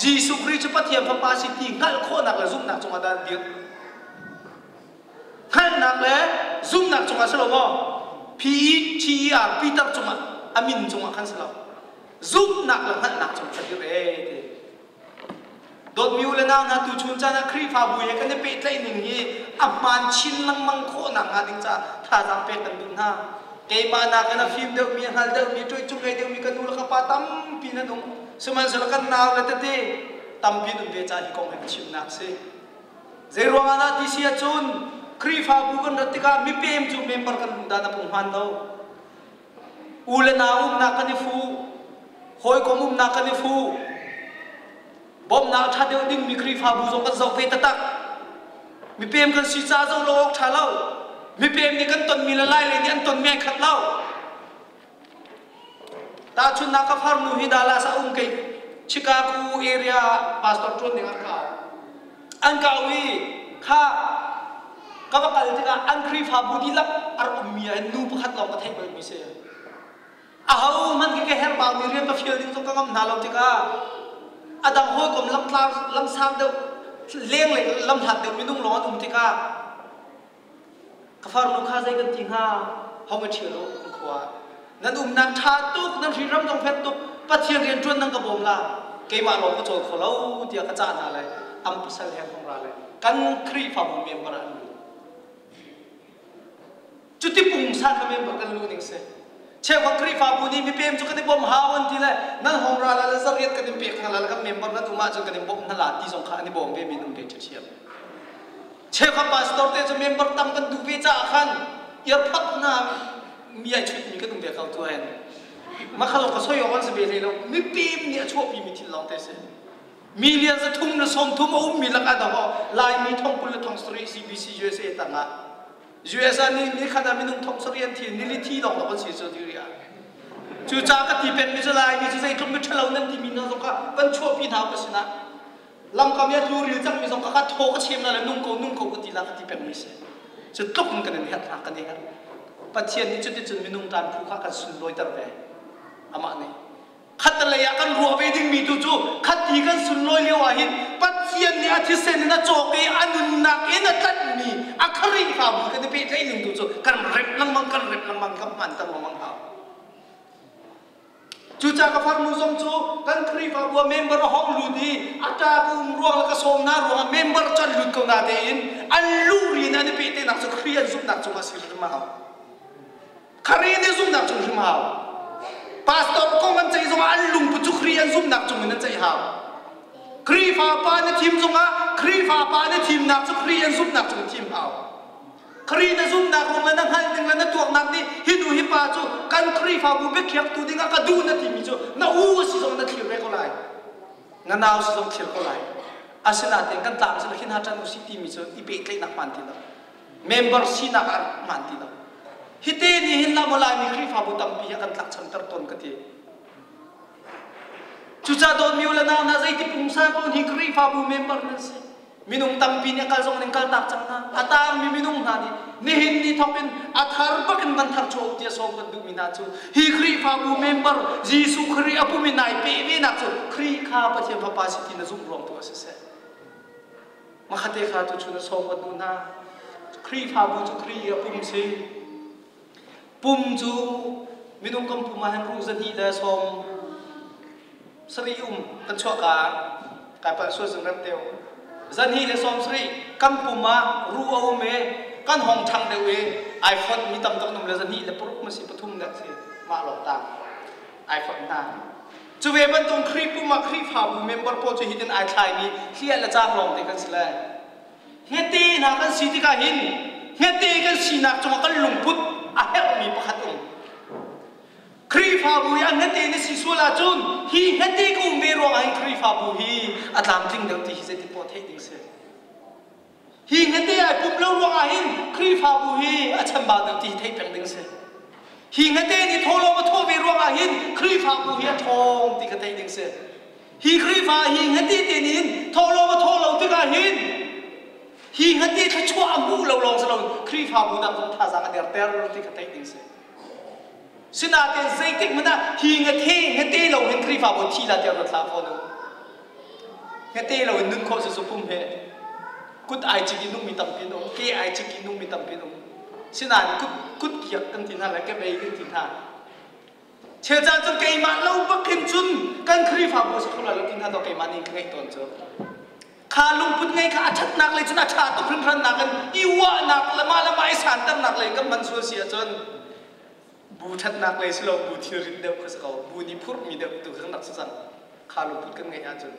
Jisu k r i c h t pathiam pha pa si ti ngal kho nak la zum nak chunga dan dir khan nak le zum nak chunga selo mo P e T e R Peter chung à Amin chung à khăn sao giúp nặng là nặng nặng chung thật được ê thế đột miu lên nào na tu chun cha na kri pha bùi cái này pet lại nình hi amman chin lăng măng khô nặng à đinh cha tha ra pet cần đúng ha cái mà na cái na phim đâu mi hal đâu mi trôi chung cái đâu mi cái nu là cái patam pin nó đúng suman sala cái nào là tê tam pin về cha hi công hành chim nặng xe zero ana tisia chun krifaga mipem ju member kan puhano Ule na um naka ni fu ho ko um naka ni fu Bob na ha ding mi krifa buzo kan zo pe tak Mipem kan siza zo lo ha la Mipem ni kan ton mi la lai ni ton me kat la Ta chu naka far nu hi dala sa un um kai Chicago area pastor chu ni ka Angkawi ka ก็ว่ากันที่อันครีฟาบุดีลักอารมณ์มีอันนูพัดเราก็เทคไปมิเสียอาหูมันก็แค่เฮลบาลมีเรื่องตัวฟิลดิ้งตัวก็งำนาเราที่ก็อาดังห้อยกลมลำตาลำซามเดียวเลี้ยงเลยลำถัดเดียวมีนุ่งร้อนถุงที่ก็กฟาร์ลูกค้าใจกันจริงฮะเขาไม่เชื่อเราคุณขวานั่นอุ้มนักชาตุกนั่นชีรำตรงเพชรตุกปัจเจียนเรียนจวนนั่งกระบอมละเกี่ยมาเราก็โจทย์ของเราเดียวกระจานอะไรอัมพิเศษแห่งของเราเลยกันครีฟาบุญเมียนบารันดูจุดที่ปุ่งซาคำเองประกันลูนิงเซเชฟวักรีฟาบุนีมีเพียงจุกันที่บอมฮาวันทีละนั่นฮอมราลาลาซาเรียตกันที่เปียกนั่นละกับเมมเบอร์นั่นอุมาจุกันที่บอมนั่นลาตี่สงขาอันที่บอมเบมินุนเปียกเชียบเชฟวักพาสตอร์เตจะเมมเบอร์ตั้งกันดูเิจ้าขันยาพักน้ำมีไอชุดมีกันตรงเดียกเอาตัวเองมาขลุกขสอยวันสเบรีแล้วมีเพียเนี่ยชั่วปีมีทิ้ลลองเตเซมีเลียนจะทุ่มนะสมทุ่มอุ้มมีลักอาดาวลายมีทองปุลทองสตรีซีบีซีเอสเอต่างอ่ะูเอซานี่นี่ขนาดมีนุ่งทองเสียนทีนี่ลิที่ดอกดอานสีสุดที่เรียจูจ้ากตีเป็นมิจลายมิจฉางที่ไม่ชั่วเ่านั่นที่มีนั่นสก็เป็นชั่วพี่นาอก็สินะลำคำยาดูริจังมีสก็ขัดททกเชื่อมนั่นนุ่งโกนุ่งโกก็ตีละกติเป็นมิเสจะตกมันกันเนี่ยรักกันเนี่ยปัจเจียนนี่จุดที่จุดมีนุ่งตามผู้ข้ากันสุดลอยตงแต่อามาเนี่ยขัดเลยกันรัวไปดิ้งมีจู่ๆขัดตีกันสุนลอยเลี้ยวหินปัจเจียนเนี่ยที่เส้นน่ะโจกีอันนุนนักเอ็นจัดมีอัครีฟาวกันทีไปใช้หนึ่งจู่ๆกันเร็บลังมังกันเร็บลังมังกับมันตั้งมังข่าวจู่จากฟาร์มุสงจูกันครีฟ้าบัวเมมเบอร์ห้องลูดีอาจารย์กุมรัวแล้วก็ส่งนารัวเมมเบอร์จันลุดกันาเดินอันลูรีนั่นทไปเตนักสุขเรียนสุนักจุมาสิริมาเอาคเรีนสุนักจุมาเอา pastor ko man chei zonga an lung pu chu khri an zum nak chung na chei ha khri fa pa na thim zonga khri fa pa na thim nak chu khri an zum nak chung thim ha khri na zum nak rung la na hal ting la na tuak nak ni du hi pa kan khri fa bu be na thi mi chu na u si zong na thir be ko lai na nau si zong thir ko lai asina te kan tang hin ha chan u si ti mi chu i member si nak man ti hite ni hin la mola ni khri phabu tam pi kan tak cham tar ton kati chu cha don mi ulana na zai ti pung sa ko member na si minung tam pi ni kal zong ning kal tak mi minung na ni ni hin ni thopin athar ba kan ban thar chok ti so hi khri phabu member jisu khri apu mi nai pe ni na chu kha pa pa pa ti na zung rong to se se ma khate kha chu na so ko du na chu khri apu mi se ปุ่มจูมีดุกมปุ่มมาห็นรู้จันทีเดสมสรีอุมกันชั่วกาการปัจจุบันสังเกตเตียวจันทีเดสมสรีกัมปุ่มมารู้เอาเมกันห้องทางเดวีไอโฟนมีตำตั้นุ่มเลยจันทีและปุ๊บมันสิปทุมเด็กสิมาหลอกตามไอโฟนตามจูเวบันตรงครีปุ่มมาครีฟาบุเมมเบอร์โปจะหิดินไอชายนี้เฮียละจ้างลงเด็กกันสิเลยเฮตีนักกันสีติกาหินเฮตีกันสีนักจงกันลุงพุทธ a hel mi pakhat um kri fa bu ya na te na si su la chun hi he te ko um ve ruang ai kri fa bu hi a tlam ting dam ti hi se ti po the ding se hi he te ai pum lo ruang ai kri fa bu hi a cham ba dam ti thei peng ding se hi he te ni tho lo ma tho ve ruang ai kri fa bu hi a thong ti ka thei ding se hi kri fa hi he te te nin tho lo ma tho lo ti ka hin ฮีฮันดีถ้าชั่วมูเราลองสลองครีฟาบูดักทท่าสังเดียร์เตอร์รถที่เขัดใจดิเซสินาเตนเซติกมันนะฮีงัีเฮงัดเตเราเห็นครีฟาบูที่ลาเตียร์รทลาฟอนูงัดเตเราเห็นนุ่งค้อสุภุ่มเฮกุดไอจิกินุ่งมีตั้มปิโงเกไอจิกินุ่งมีตั้มปิโงสินาเนี่ยกุดกุดเกียกกันทีนั่นแหละแกไปกันทีน่าเชื่อใจจนเกย์มาเราบักเข็นจุนกันครีฟาบูสุกุลาลตินทันตัวเกย์มานี่เกย์ตอนเจอข้าลุงพูดไงข้าชัดนักเลยชนะชาตุพรินพรันนักกันอีวะนักละมาละมาไอสารตั้งนักเลยกับมันสูเสียจนบูชัดนักเลยสโลบูที่รินเดบก็เขาบูนิพุรมีเดบตัวข้างนักสั่งข้าลุงพูดกันไงอาจารย์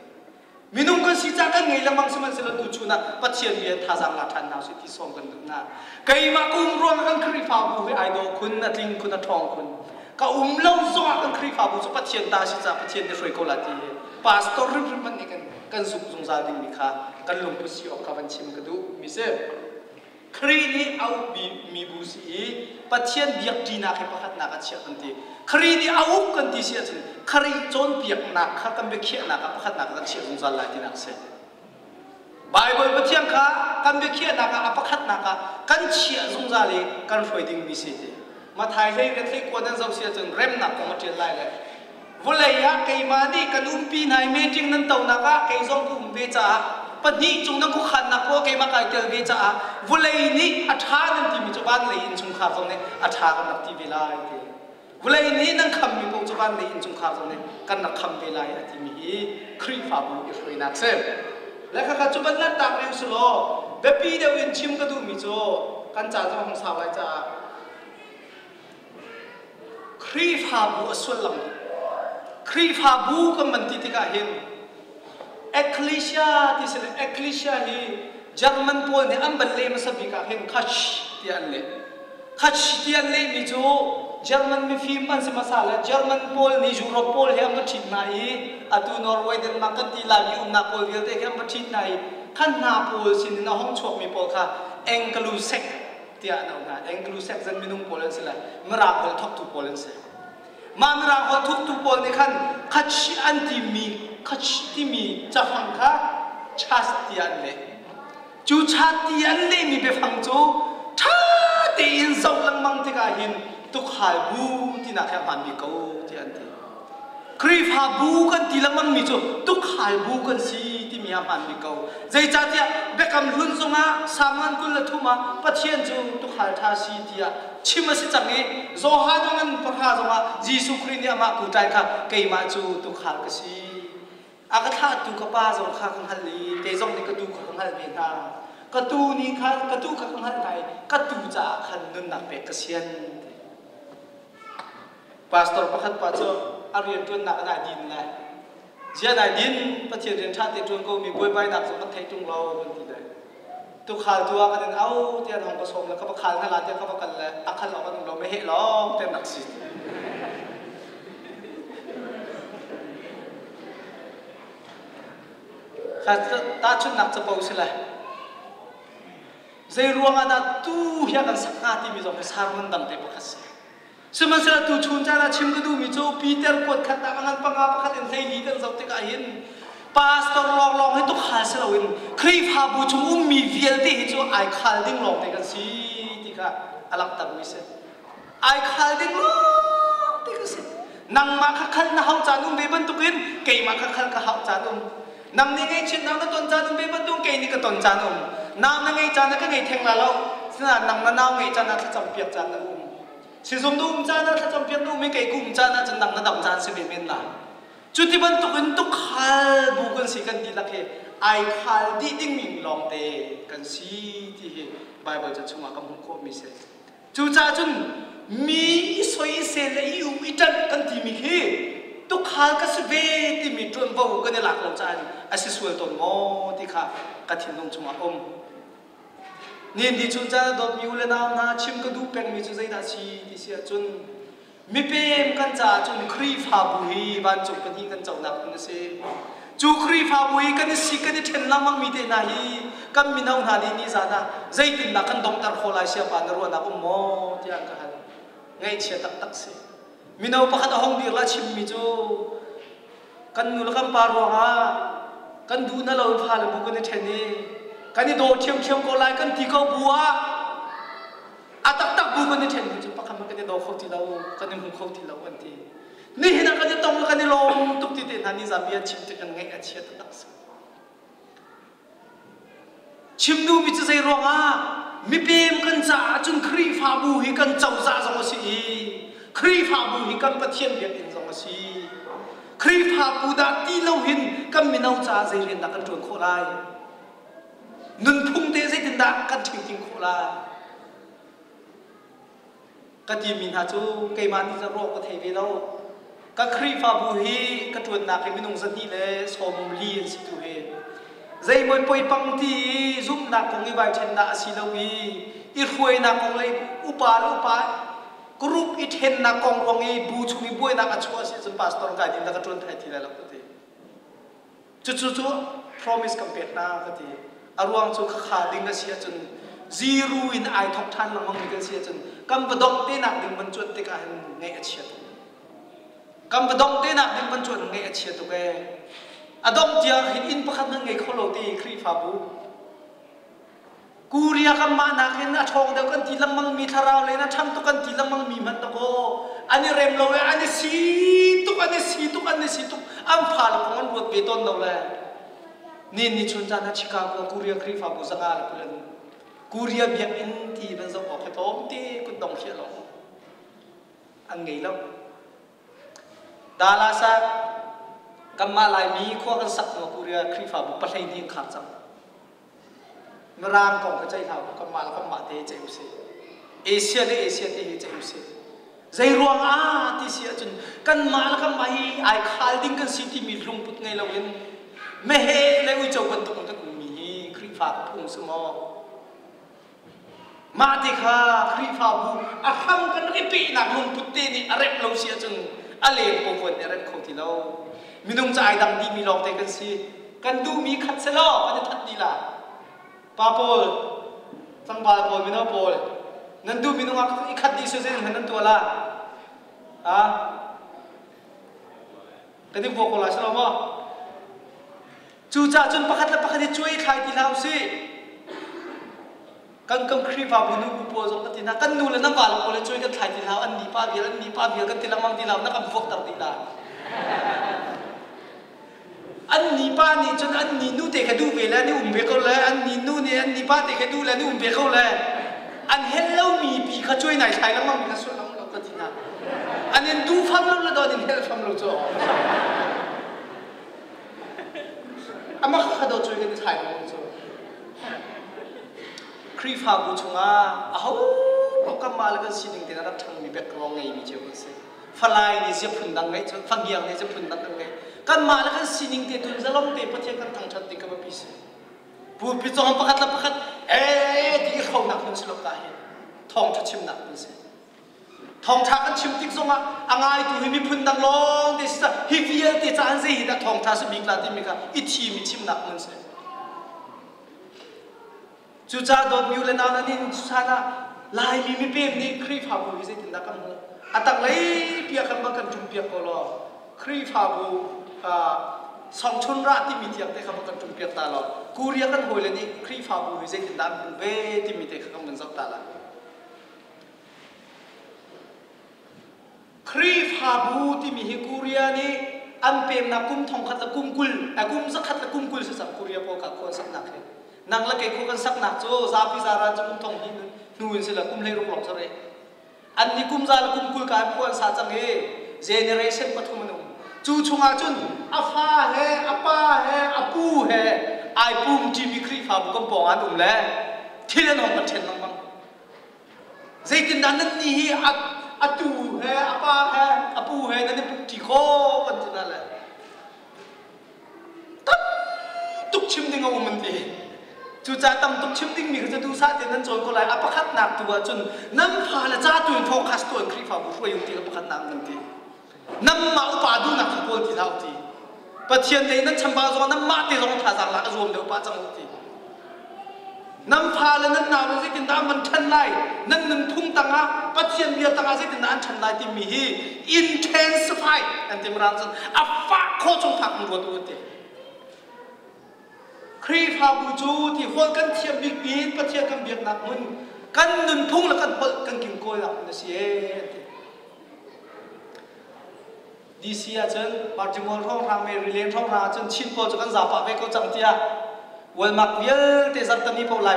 มินุงกันสิจักกันไงละมังสมันสิลดูชูนะปัจเจียนเมียท่าจังลาทันนาสิที่ส่งกันดุนะไก่มากุ้มรวมกันครีฟ้าบูไอโดคุณนัดลิงคุณนัดทองคุณก็อุ้มเล่าซ้อกันครีฟ้าบูสุปัจเจียนตาสิจักปัจเจียนเดชวยโกลาตีปาสตอร์ริบร่บมันนี่กัน kan suk zung za ding mi kha kan lung pu si o kha ban chim ka du mi se khri ni au bi mi bu si e pa thian bi ak ti na khe pa khat na ka chi an ti khri ni au kan ti si a chen khri chon bi ak na kha ka pa khat ka chi zung za la ti se bible bu thian kha kan be khe ka a pa khat ka kan chi zung za le ding mi se te ma thai hei ka kwa dan zau rem na ko ma chen lai Volaya kay mani kanumpi na imagine ng tao na ka kay zong kumbecha pani chung nang khan na ko kay makai tel ve cha volay ni atha nang ti mi chuban le in chung kha zong ne atha kan nak ti vela ai ti volay ni nang kham mi pong chuban le in chung kha zong ne kan nak kham vela ai ti mi hi khri fa bu ki khoi nak se la kha kha chuban na tak riu su lo be pi de win chim ka du mi cho kan cha zong hong sa lai cha khri fa bu asol lam ครีฟาบูก็มันติดกับหินเอคลิชาที่สิ่งเอคลิชาฮีจังมันพูดเนี่ยอันเป็นเล่มสบิกับหินขัชที่อันเล่ขัชที่อันเล่มิจูจอรมันมีฟิมันสิมาซาเละจอรมันพอลนี่ยุโรปพอลเฮมทิดนายอะตูนอร์เวย์เดนมาร์กตีลาบิอุมนาโอลเฮลเตเฮมทิดนายขันนาพอลสิ่งนนาห้องชกมีพอลค่ะเอ็งกลูเซกที่อันเอานะเอ็งกลูเซกจันมินุ่งพอลันสิละมาราบอลทอกทุูพอลันสิ 마누라하고 툭툭 보니깐 같이 안디미 같이 디미 자판카 차스티안네 주 차티안네 미베 방조 차디인 성랑망태가 인 뚝하부 디나카 반비고 디안디 ครีฟาบูกันทีละมังมีจูตุกหายบูกันสีที่มีอากันมีเกาใจจัดเนี่เบกำหลุนสงอาสามันกุลละทุมาปะเทียนจูตุกหายทาสีที่อชิมสิจังเอโซฮาดงันปะฮาสงอาจีสุครีนี่มากูใจค่ะเกยมาจูตุกหายกสีอากาศาตุกป้าสงข้าขังฮันลีเตยจงนี่ก็ดูขังฮันเบนากระตูนี้ค่ะกระตูขังฮันไทกระตูจากขันนุนหนักเป็กเกษียน p a s ตร r pakat ั a c h o อาเรียนจนหนักไนาดินเลยเจ้าหนาดินประเทศเรียนชาติจนก็มีบวยใบหนักสมบัติจงเราบปนที่ใดตัวขาดตัวกันเอาเจ้าหนองผสมแล้วก็ประคันทลายเจ้าเขาประกันเลยอักขันเราก็เราไม่เห็นหรอกเต็มหนักสิขาตาชุดหนักจะเบาสิเลย Zai ruang ada t ั h กั k a n s a k a ี i mizo p e s นด u n dan t e พักสิสมัสลาตูชนจานาชิมกดูมีโจปีเตอร์กดขัดตางันปังอาปขัดอินเทยีดันสัตติกาเห็นปาสตอร์ลองลองให้ตุกขาเสลาวินครีฟฮาบูจุงุมมีเวียลที่เห็นจวไอคาลดิงลองเด็กันสีติกาอลักตับมิเซไอคาลดิงลอกติกันสินังมาคัคคันนาฮาวจานุมเบบันตุกินเกย์มาคัคคันกะฮาวจานุมนังนี่ไงชินนงนั่นตนจานุมเบบันตุกเกย์นี่ก็ตนจานุมนังนั่นไงจานุมก็ไงเทงลาลูกสินะนำนั่นเอาไงจานั่ก็จำเปียกจานุมสิ่งสมดุลจานาถ้าจำเป็นต้องม่เกี่ยวกับจานาจันดังนั้นดังจานสิเบมินละจุดที่บรนตุกันตุกขัลบุกันสิกันดีละเหไอขัลดีดิ้งมิงลองเตะกันสิที่เหไบเบิลจะชงว่ากำหนดควบมิเสจูจ้าจุนมีสวยเสเลยอยู่อีจันกันดีมิเหตุกขัลก็สิเบติมิจุนว่าหวกันในหลักลำจานอาศิสวยตนโมที่ข้ากัดถิ่นลงชงว่าอม Nin di chun chan dot mi ule nam na chim ka du peng mi chu zai da chi di si a chun mi pe em kan cha chun khri pha bu hi ban chu pa di kan chau na kun se chu khri pha bu hi kan si kan chen la mang mi de na hi kan mi nau na ni ni za da zai tin na kan dong tar kho lai sia pa na ru na um mo ti an ka han ngai che tak tak se mi nau pa khat hong bi la chim mi chu kan nu la kan pa ro ha kan du na lo pha la bu kan chen ni cái này đồ chiêm chiêm có lại cần thì có bùa à tắc tắc bùa cái này chèn bùa bắt cái này đồ không thì lâu cái này không không thì lâu anh thì ni hiện cái n ni t o n g k á i này lom t u k thì tiền anh đi ra bia chim thì cần ngay c h i chết tắc chim nu bị chơi r n i à mi pem c a n giả chung kri pha bù hi k a n chầu giả dòng sĩ kri pha bù hi k a n bắt thiên biệt in dòng sĩ kri pha bù đã ti lâu hin k a n mình nấu trà d a y liền đã cần chuẩn khổ lại 눈통대에 된다 같은 징코라 같이 민하주 게만이 자로 그 대비로 그 크리파 부히 그 투나 그 민웅선이래 솜리 시투해 dây mới bôi băng thì giúp nạc cũng như bài trên nạ xì lâu y ít huê nạc cũng lấy upa upa group ít hen nạc cũng hoàng y bù chung y bôi nạc à chua xì dân pastor cả đình nạc chuẩn thay thì lại lọc tí chú chú chú promise compare nạc tí aruang chu kha kha ding a sia chun zero in ai thok than lamang mong kan sia chun kam ba dok te na ding ban chuat te ka hin ngai a chia tu kam ba dok te na ding ban chuat ngai a chia tu ge adom tia hin in pakhat na ngai kholo ti khri fa bu kuria kam ma na khen a thong da kan ti lamang mi tharau le na tham tu kan ti lamang mi man ko ani rem lo ani si tu ani si tu ani si tu am phal ko ngon ruat be ton lo le นี่นี่ชุนจานาชิคาโกกูเรียครีฟาบุสอาลกุลนกูเรียเบียอินทีเป็นสมติโอมที่กุดงเชียลงอังไงแล้วดาราสักกัมมาลายมีข้อกันสักหนกูเรียครีฟาบุปะเทนี้ขาดจังมรางกองกระจายทากัมมาลกัมมาเตเจอุสีเอเชียเ่เอเชียเตเจอุสีใจรวงอาที่เสียจนกันมาลกัมมาฮีไอคาลดิ้งกันสิที่มีลุงปุตไงเราเล่นไม่เห็นเลวิจารณ์ตรงตะกุมีคริฟาพุงสมอมาติคาคริฟาบูอาคัมกันริปีนักมุนพุทธินี่อเร็บลงเสียจนอเลงปงวนอเร็บเขาที่เรามีนุ่งใจดำดีมีลองเตกันสิกันดูมีขัดเซลอกันจะทัดดีล่ะปาโปลสังบาลโปลมินาโปลนั่นดูมีนุ่งอักอีขัดดีสุดเส้นเห็นนั่นตัวละอ่ะกันที่พวกคนละใช่ไหมจูจ่าจนประคัตละประคัตช่วยใครที่เราสิกังกังครีบาบุนุกุปโอสองกันทีนะกันนูเลยนะกการโอเลยช่วยกันใครที่เราอันนี้ป้าเบียร์อันนี้ป้าเบียร์กันทีละมังที่เรานักบวกตัดตีละอันนี้ป้านี่จนอันนี้นู่นเดตะดูไปแล้วนี่อุ้มเบียเขาเลยอันนี้นู่นเนี่ยอันนี้ป้าเดตะดูแล้วนี่อุ้มเบียเขาเลยอันเฮลเลามีปีเขาช่วยไหนใช้แล้วมั่งมีเขาช่วยแล้วเราก็ที่นะอันนี้ดูฟังเราแล้วตอนนี้เฮลฟังเราจ้ะ ama khado chu hen thai mo chu khri pha bu chunga a ho ko kam mal ga si ding tena thang mi pek rong ngai mi chu se phalai ni se phun dang ngai phang phagiang ni se phun dang ngai kan mal ga si ding te tun zalom te pathe kan thang chat te ka pi se bu pi chong pakhat la pakhat e di khau nak hun se lo ka he thong chim nak pi se ทองทากันชิมติกซงอ่ะอ่างไอตัวหิมิพุนดังลงเดสิตาฮิฟิเอติจานซีฮิตาทองทาสมิกลาติมิกาอิทีมิชิมนักมันเสจูจ้าโดนมิวเลนานันินจูซานาลายมีมิเปมนี่ครีฟาบูวิเซตินดักกันเลอัตังเลยเปียกันบักกันจุมเปียกโลอครีฟาบูอ่าสองชนราที่มีเทียบได้ครับกันจุมเปียกตาลอกูเรียกันโหยเลยนี่ครีฟาบูวิเซตินดักเบที่มีเทียบกับมันสักตาละ khrif habu ti mi hi korea ni am pem na kum thong khat la kum kul a kum sa khat la kum kul sa sab korea po ka khon sak nak he nang la ke kho kan sak nak cho za pi za ra kum thong hi nu in se la kum le ro lok sa re an ni kum za la kum kul ka po sa chang he generation pathum nu chu chunga chun afa he apa he apu he ai pum ti mi khrif habu kom po an um le thilen hong kan chen nang bang zaitin dan ni hi a tu he a pa he a pu he na ne pukti ko wan tu na le. Tam tuk chim ding a woman di. Tu cha tam tuk chim ding mi kha tu sa ti nan zon ko lai a pa khat nak tu a chun nam pha la cha tu in focus tu in kri fa bu fu yung ti a pa khat nak nam ti. Nam ma u pa du na kha kol ti thao ti. Pa thien de na cham ba zon nam ma ti zon tha zang la a zon de u pa chang ti. น้ำพาและนั้นนาวสิกินน้ำมันชันไลนั่นนึ่งทุ่งตังอะปัจเจียนเบียตังอะสิกินน้ำชันไลที่มีฮีนเทน n s ฟ f y อันเต็มรันสันอัฟฟาโคจงพักมือวัดตัวเตครีฟาบูจูที่หัวกันเทียมบิ๊กบีปัจเจียนกันเบียดนักมุนกันนึ่งทุ่งและกันเปิดกันกินโกยหลับนิเสียดีเสียจนปัจจุบันท่องทางเมริเลนท่องทางจนชินโปจะกันจับปะไปก็จังเตียวันมักเยอะแต่จัดตอนนี้พวกไล่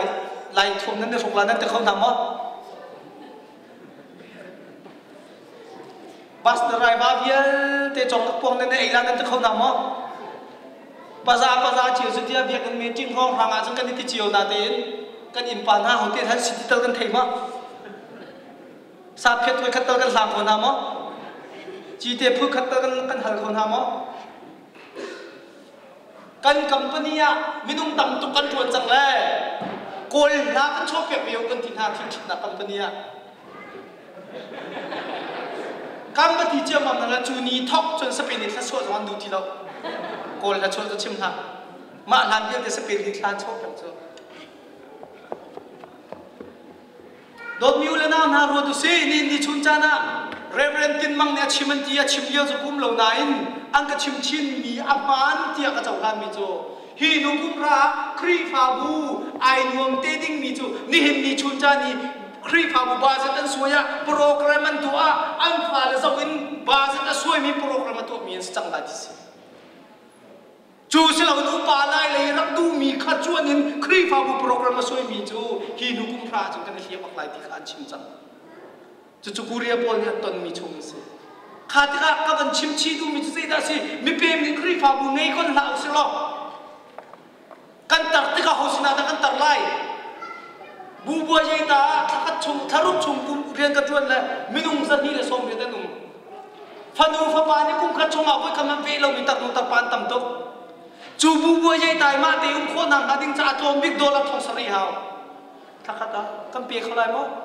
ไล่ทุ่มนั้นเนี่ยสงกรานนั้นจะเขาทำมั้งบัสรายบาเยอะแต่จงพวกนั้นเนี่ยไอ้ร้านนั้นจะเขาทำมั้งภาษาภาษาเชียวสุดที่เบียกันมีจริงห้องรังอาจจะกันนี่ที่เชียวนาเต้นกันอิมปานห้าของเต้นท่านสิทธิ์เตอร์กันเทมั้งสาเพชรไว้คัตเตอร์กันสามคนทำมั้งจีเตพูดคัตเตอร์กันกันหันคนทำมั้ง kan companya minung tam tu kan tuan chang le kol na kan chop pek i o a n tin ha t i l i na companya kam ba ti chama ma la chu ni thok chon spin i la so wan du ti lo kol la chon chim ha ma lan d i de spin ni la chop e chu dot miu le na na ro du se ni ni chun cha na เรนตินมังเนี่ยชิมันที่ชิมเยอะจะพุ่มเหล่านั้นอังกชิมชินมีอาบานที่กรจะทำมีจฮีนุกุมระครีฟาบูไอหนวงเตดิงมีจูนี่เห็นมีชุนจานีครีฟาบูบาเิตันสวยะโปรแกรมันตัวอังฟาลซาวินบาเิตันสวยมีโปรแกรมตัวมีนสังกัดิสจูสิเราดูปาลายเลยรับดูมีขัดจหนนินครีฟาบูโปรแกรมสวยมีจูฮีนุกุมระจึงกันเลียบอะไรที่ขานชิมจัง저쪽우리의번했던미총세카드가까건침치도미치다시미뱀니크리파부네건라우슬로깐따르트가호시나다깐따르라이무부아제이다타카총타루총꿈우리한가주었나민웅사니레소음에다눈파누파바니꿈카총아고가만베일로미타고타판탐도주부부아제이다마테용코나가딩자토믹돌라통서리하오타카다깜비에컬라이모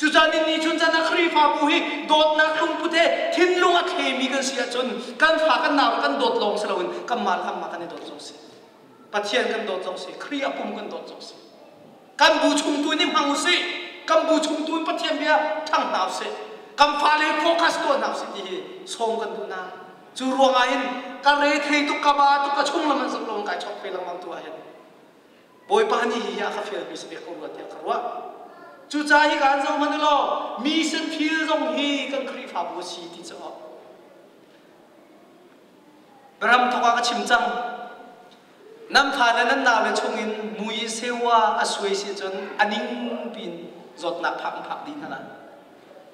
จุจานินี้ชุนจันักรีฟาบุฮีโดดนักลุงพุทเททิ้นลุงอาเคมีกันเสียจนกันฝากันนาวกันโดดลงสลวนกันมาทำมากันในโดดจงสิปัจเจียนกันโดดจงสิครีอาปุ่มกันโดดจงสิกันบูชุงตุนิมหังสิกันบูชุงตุนปัจเจียนเบียทั้งนาวสิกันฟาเลโฟกัสตัวนาวสิดี่ส่งกันดูนาจูรวงอาหินกันเรเทตุกกบาตุกกชุ่มละมันสำรองกัยช็อบเฟลัมันตัวเาหินบ่อยปานี่ฮิยาคาเฟลบิสเบกุรัตยาคารวจุดใจกันสมันเลยมีสิ่งผิดตรงนี้กันคริปฟาบุษย์ที่จะบรมทว่าก็ชิมจังน้ำนพาเรนนั่นนาเลยชงินมุยเสวะอาสวยเสียจนอันนิ่งปินรถนักพังพักดีนั่น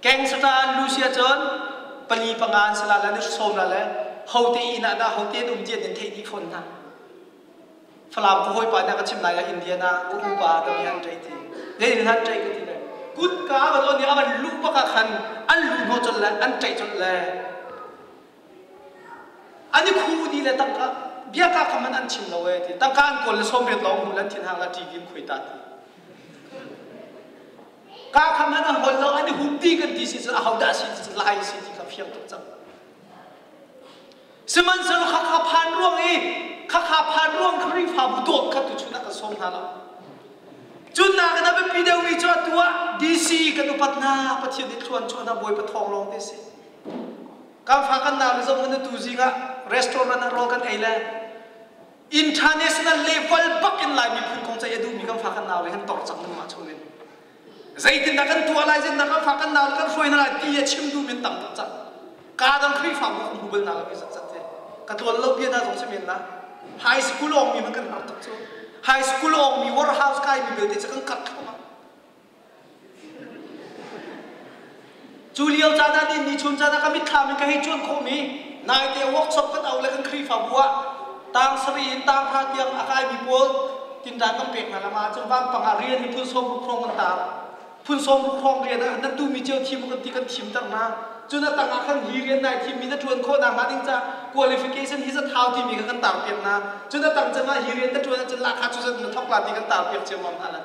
แกงสตาลูเซียจนปณีปงานสลาเลนสโ้มละเลยเฮาตีนาดาเฮาตีนุมเจียนเทียนทีฟนนะฟลา่งกูห่วยไานั่นก็ชิมนายอินเดียนะกูอุบาตมีอันใจจริงเลยนท่านใจก็ที่ไหนกุดกาวันนี้อาวันลุกปะกะขันอันลุกโมจนแล้วอันใจจนแล้วอันนี้คู่ดีเลยตั้งกาเบียกาคำมันอันชิมเรเว้ยที่ตั้งการกวนเลส้มเป็นล้องหุ่นแล้วทิ้งห่างละทีกินคุยตัดกาคำนั้นหุ่นเราอันนี้หุ่นดีกันดีสิสจะเอาได้สิสะไล่สิที่เขาเพียงตัวจังสมันสรุปข้าพานร่วงเอ้ข้าพานร่วงครีฟ้าบุตรข้ตุชุนักส้มหาละ chun na kana be pi deu mi cho tua dc cái kanu patna pathian ni chuan chuan na boy pathong long te se kam pha kan na zo mun tu zinga restaurant na rol kan aila international level bak in lai mi phun công cha edu mi kam pha kan na le han tor chang ma chu min zai tin na kan tu ala zin na kam pha kan na kan roi na ti ya chim du min tam cha ka dang khui phang ko bu bel na la bi sa cha te ka tuan lo bi na zo se min na high school ong mi man kan har tak chu ไฮสคูลองมีวอร์เฮาส์ใกายมีเบลติสกังกัดเข้ามาจูเลียวจานาดินนิชุนจานาก็มิทามันก็ให้ชวนโคมีนายเตียววอกซอก็เอาเลยกันครีฟาบัวต่างสรีนต่างพาเดียงอากายมีปววจินดานกงเปลี่ยนมาละมาจนว่างปังอาเรียนใี้พื้นส้มรุครองกันตาพื้นส้มรุครองเรียนนะนั่นดูมีเจ้าทีมกันตีกันทีมต่างน้าจุนตังอาคันฮีเรียนนายทีมมีนัดชวนโคนามาดิ้งจ้าค q ลิฟิเคชันที่จะเท้าที่มีกันต่างเปียนนะจุนตังจะมาฮีเรียนนัดชวนจะลาคาจุสันนัทกลาดีกันต่างเปียนเชื่อมั่นอะไร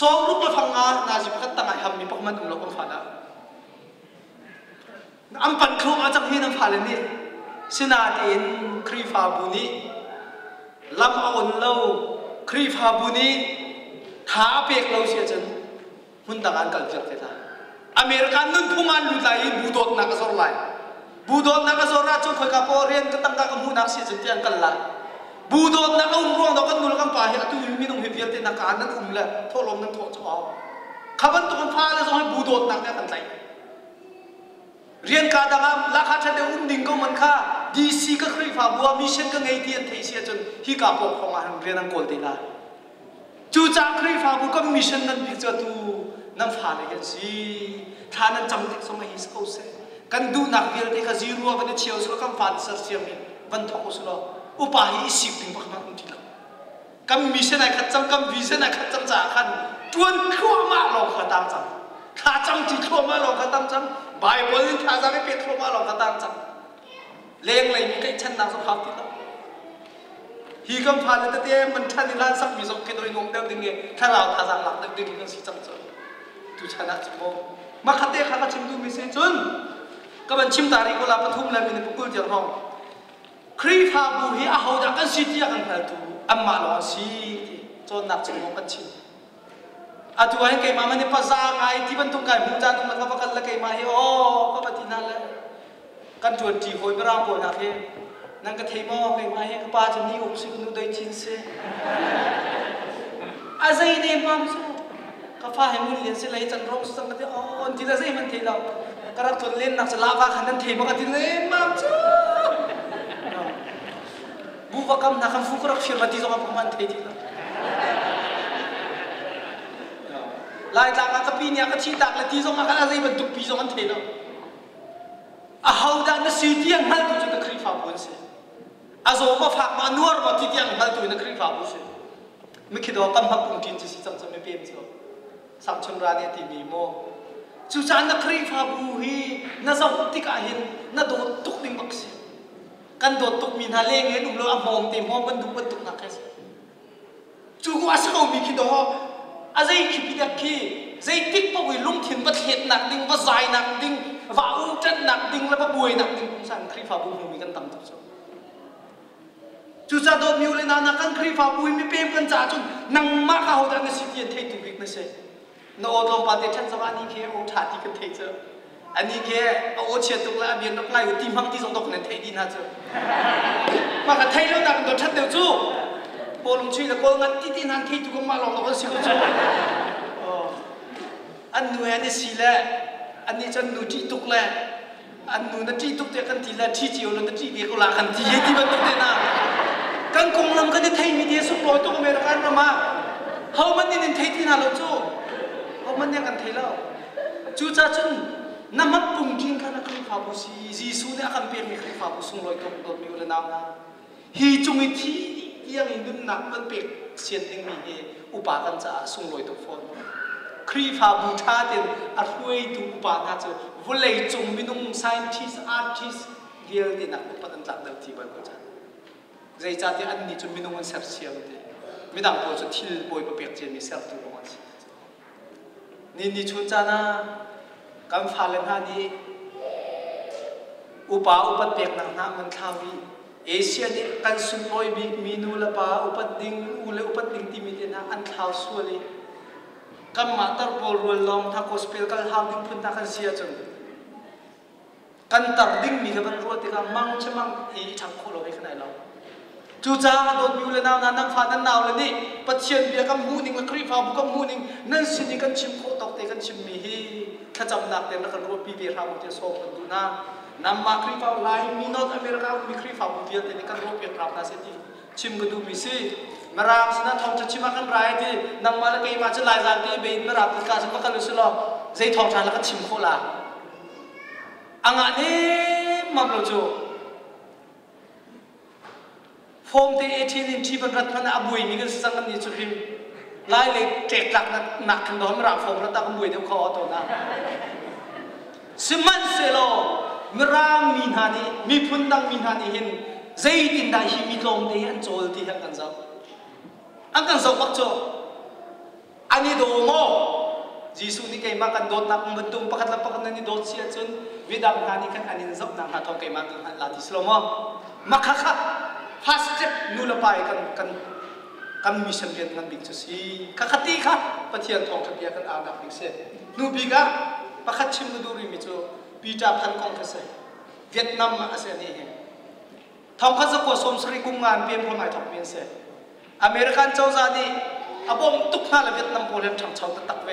สองลูกละฟังอานาจิพกันตังไอ้ฮัมีปักมันของเราคนฝ่าละอันปันครูอาจากที่นั่นฝ่าเลยนี่สินาเดินครีฟาบุนีลำอ่อนเล่าครีฟาบุนีท้าเปียกเราเสียจนหุ่นต่างกันกันเสตยาอเมริกันนั่นพูดมาลุดไหลบูดดนักสรไหลบูดดนักสรราชนคอยกับพอเรียนก็ตั้งกับมูนักเสียจิตียนกันละบูดดนักอุ้มร่วงดอกกันนูลกันป่าเฮตุยมีนุ่มเฮียเตียนนักการนั่นอุ้มละทษลงนั้นโทษชอบขับันตุนฟ้าเลยส่งให้บูดดนักเนี่ยตั้ใจเรียนการดังลักษัะเดอุ้มดิ่งก็มันค่าดีซีก็ครีฟ้าบัวมิเชนก็ไงเตียนเทียเชียจนฮิกาปกของอาหารเรียนนักโกลตีละจูจ้ากครีฟ้าบัวก็มิเชนนั้นพิจารณานังฟ้าเลยกันสิท่านั้นจำติดสมัยฮิสเขาเสกันดูนักเรียนที่เขาจีรัวกันเชียวสุรคำฟันสัตย์เสียมีวันทองสุรอุปาหิสิบถึงพักนักอุทิลังกำมีเส้นไหนขัดจำกำวีเส้นไหนขัดจำจากขันจวนขั้วมาเราขัดตามจำข้าจำที่ขั้วมาเราขัดตามจำไบเบิลข้าจำไม่เป็นขั้วมาเราขัดตามจำเลี้ยงอะไรมีก็ชันนางสภาพที่ละฮีกำพันเลยแต่เตี้ยมันชันนิลานสักมีสองกิโลงงเดิมดึงเงี้ยถ้าเราข้าจำหลักเดิมดึงเงี้ยสิจำจนดูชนะจุโม makate khaka chimdu misin chun kaban chim tari ko la pathum la min pukul jal hong khri kha bu hi a ho da kan si ti kan thal tu amma lo si chon nak chim mong kan chi atu ai ke mama ne paza ngai ti ban tung kai mu cha tung la ka kan la ke ma hi o ka pati na la kan chuan ti hoi bra ko na he nang ka thei mo ke ma hi ka pa chani um si nu dai chin se azai ne mam so قفاهم اللي سلا يتن روك سنقدي أو أنت لا زي ما أنت لا قرأت لين نفس لافا خنن تي ما قدي لين ما بو بقام نخم فكرك في ردي زوما بمان تي لا لا يتلاقى كبيني أكتشي تاك لتي زوما كلا زي ما دوك بي زوما تي لا أهاو دا نسيتي أن هل تجد كريفا بونسي أزوما فاق ما نور ما تيتي أن هل تجد كريفا بونسي مكدوا قم هكو مكين تسيتم تمي samchun rani thì mi mo chu chan na khri pha bu hi na zau ti ka hin na do tuk ding bak si kan do tuk min ha le nge num lo a mong te mo ban du ban tuk na khes chu gu asa ko mi ki do a zai ki pi dak ki zai tik pa wi lung vật bat het đinh vật dài zai đinh ding va u chat nak ding la ba buai nak ding kum san khri pha bu mi kan tam tuk so chu cha do mi u le na na khri pha bu mi pem kan cha chun nang ma ka ho da na si ti thei tu bik na se nó ô tô bà tê chân s ắ anh kia ô thả đi c á t h chứ anh kia ô c h i t ụ l ạ biến nó lại tìm h n g tí dòng t ộ này thế i n à chứ mà cái thế nó đằng đ chân đều chú b o lùng chui là cô ngăn tí tí n à n khi tụ c ô n m a lòng nó có chú anh n u anh xì lẹ anh chân nuôi trí lẹ a n n u i nó t r tục thế c n tí là trí c h i ề nó trí v i ệ là cần tí gì mà t ụ t h nào c n g c n g làm cái thế mi đi sụp lối tụ mẹ nó ăn mà hầu mất nên thế thì nào chú ô mất nhang cần thấy lâu chú cha chân năm mất bùng chín khăn không phá bù xì gì xu đã khăn biệt mình không phá bù xung lội tổng tổng điều là nào nào hi chung ý thi yang in dun nak man pek sian ding mi he upa kan cha sung loi to phone khri pha bu tha ten a huai tu upa na chu vulei chung minung scientist artist gel de nak pa tan tak dal ti ba ko cha zai cha te an ni chu minung an sep siam te mi dang po chu thil boi pa pek chen mi sep tu นี่นี่ชุนจานะกำฟาเลนฮานีอุปาอุปเปียกหนักหนามันทาวีเอเชียนี่กันสุนลอยบีมีนูละปาอุปติงอุเลอุปติงที่มีเดนะอันทาวสัวเลยกันมาตรบอลรวลลองทักโอสเปลกันทาวดิ้งพุนทักันเสียจนกันตัดดิ้งมีกันรัวติกันมังชะมังอีทางโคโลไปขนาดเราจูจ้าโดนมิวเลนาวนั้นนั่งฟาดั่นนาวเลยนี่ปัจเจียนเบียกับมูนิงมาครีฟาบุกับมูนิงนั่นสินีิกันชิมโคตอกเตกันชิมมีฮีถ้าจำนักเต็มแลกันรู้ปีเบียราบุเตโซกนดูนะนั่นมาครีฟาไลน์มีนอตอเมริกามีครีฟาบุเตียนเต็มกันรู้เปียราบนาเซตีชิมกระดูมีซีมาราบสินะทองจะชิมกันไรที่นั่งมาแล้วก็มาจะลายจางที่เบียนมาราบติการสมกันลุสลอใจทองชาแล้วก็ชิมโคลาอ่างนนี้มันรู้จูพงตีเอทีนินชี่บรรทันอบุยมีก็สังกันนี้สุพิมลายเลยเจ็ดหลักหนักขันดอมราบฟงพระตากมวยเดี๋ยวขอตัวนั้นสมันเซโลมรามมีนานีมีพุนดังมีนานีเห็นใจดินได้ฮีมีลงทีอันโจลที่ฮักกันซอ้าอันกันซอ้ปักโจอันนี้ดงโมยิสุนี่เคยมากันโดนนักบุนตุมปักหลับปักนั่นนี่โดนเสียจนวิดามงานนี่กันอันนี้เจ้านางหาทองเกี่ยมากันลาดิสโลมมาคฮักฮักฟาส s t step นูละไปกันกันกันมีสัมเรียนกันบิ๊กจะสีข้าคตีค่ะปะเทียนทองะเบยกันอาดับบิ๊กเซ่นูบิกอะปะคัดชิมนูดูริมิจูปีจ่าพันกองเกษตรเวียดนามอาเซียนเองทองข้าสกุลสมศรีกุ้งานเปียมคนหมายทองเบียนเซ่อเมริกันเจ้าซาดีอาบอมตุกน่าละเวียดนามโพเลมชังชาวตะตักเว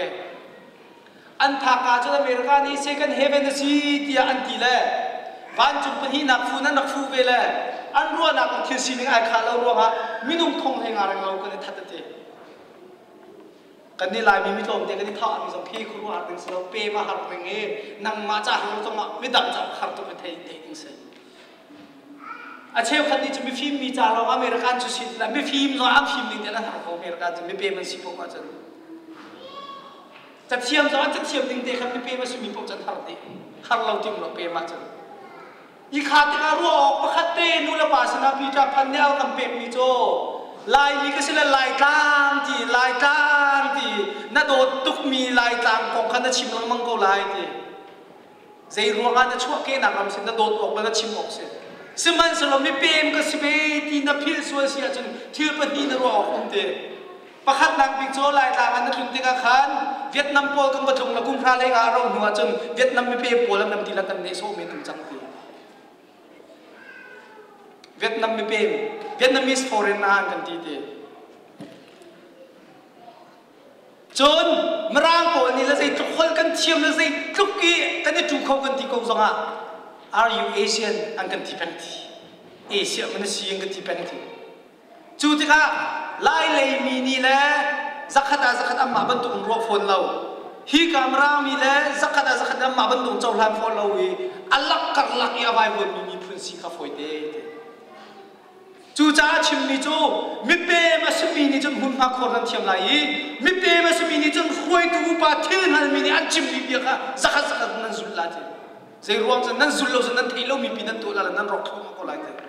อันทากาเจ้าอเมริกันนี่เซกันเฮเวนซีที่อันดีเลยวันจุดปนที่นักฟูนั้นนักฟูเวเลยอันรัวนักที่สิ่งไอ้ข้าเรารัวฮะมินุ่งทงให้งานเรากันทัดเตะกันนี่ลายมีมิตรมเด็กกันนี่ท่ามีสัมพีครูหัดหนึ่งสเราเปมาหัดหนึ่งเงี้นั่งมาจ้ากเราต้องมาไม่ดังจังหัดตัวเป็นเทนเทนเสร็จอาเชฟคันนี้จะมีฟิล์มมีจาเราอเมริกันจะสิ่งแล้วมีฟิล์มเราอัพฟิล์มนี่เดี๋ยวนะของอเมริกันจะไม่เปย์มันสิบกว่าจังจะเทียมเราจะเทียมดึงเด็กครับไม่เปย์มันสิบกว่าจังทัดเด็กหัดเราจิ้มเราเปย์มาจังอีขาติอารู้ออกประคตเตนุลปาสนาพีจาพันเนลกำเป็กมีโจลายนีก็สียะลายกลางที่ลายกลางที่นาโดตุกมีลายกลางของคันชิมลังมังกลายที่ใจรัวงานจะชั่วเกนักลำเส้นนาโดออกมาชิมออกเส้นสมันสลมีเปมก็สิเบตีนาเพิลสวยเสียจนทิลปนีนรอคงเตประคัดนักบิกโจลายต่างอันนั้นถึงติกาคันเวียดนามโปลกังกระทงละกุมพระเลกอารมณ์หัวจนเวียดนามไม่เปปมโแล้วนำทีละตันเนโซเมตุจังตีวียดนามเป็นเวียดนามิสโฟเรนนาคันทีเดียวจนมร่างตัวนี้ละสิทุกคนกันเทียมละสิทุกี่กันจะดูเขากันที่กงสงะ Are you Asian อันกันที่เป็นที่เอเชียมันจะืยองกันที่เป็นที่จุดที่ข้าไล่เลยมีนี่แหละสักขตาสักขตามาบรรทุงรอฟอนเราฮีกามร่างมีแหละสักขตาสักขตามาบรรทุงเจ้าหลานฟอนเราเองอัลลักกัลลักยาไว้บนมีมพื้นสีข้าวโพดเด chú cha chim ni chú, mi bé mà su mi ni chun hun ma khor ran thiam lai mi bé mà su mi ni chun khoi tu pa thil han mi ni an chim ni bia kha zakha zakha nan zul la thế, zai ruộng chen nan zul lo chen nan lâu mi pi nan tu la nan rock thong ko lại thế,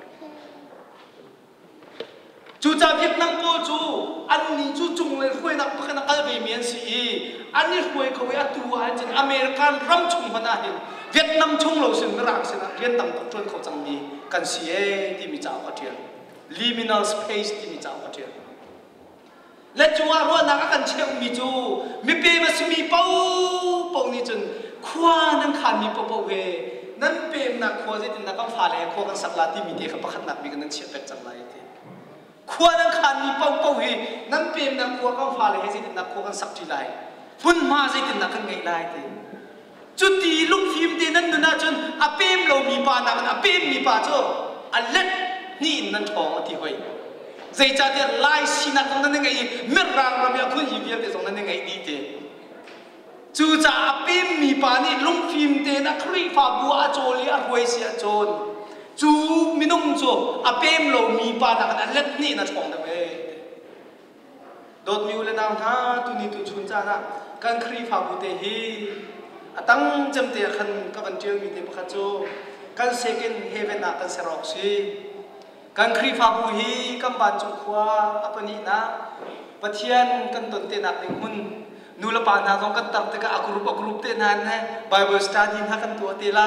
chú cha viet nam ko chú, an ni chú chung lên khoi nak pa kana kal về miền si an ni khoi khoi a tu an chen american ram chung hana Việt Nam chung lo sin rak sin a rian tam tok chon kho chang mi kan si e ti mi chào a thiam liminal space ti mi chang patia la chunga ro na ka kan cheu mi chu mi pe ma su mi pau pau ni chun khwa nang khan mi pau pau he nan pe na khwa je tin na kam pha le kho kan sak la ti mi de ka pakhat nak mi kan nang chet pek chang lai ti khwa nang khan mi pau pau he nan pe na khwa kam pha le he je tin na kho kan sak ti lai phun ma je tin na kan ngai lai ti chu ti lung phim te nan na chun apem lo mi pa na kan apem mi pa chu a let นี่นั่นทองที่หอยใจจ้าเดียไล่สินักนั้นยังไงม่รังรำยาคุณยีเบียนตดตรงนั้นยังไงดีเจจูจ่าปิมมีปานี่ลุงฟิมเตนักรีฟ้าบัวโจลีอรวยเสียาจนจูมินุ่งจูอาเปมโลมีปานักนั่นเล็ดนี่นั่นทองนั่นเองโดดมิวเลนางฮาตุนีตุนชุนจ้านะการครีฟ้าบุเตฮีตั้งจำเตียขันกับันเจียวมีเตปะขัจูการเซกินเฮเวนนักการเซรอกซีกันครีฟาบูฮีกัมบานจุขวาอัปนีนะปะเทียนกันตนเตนักนึ่งมุนนูละปานาตองกันตับตะกะอกรุปอักรุปเตนันให้ไบเบิลสตาร์ดีนักันตัวเตไล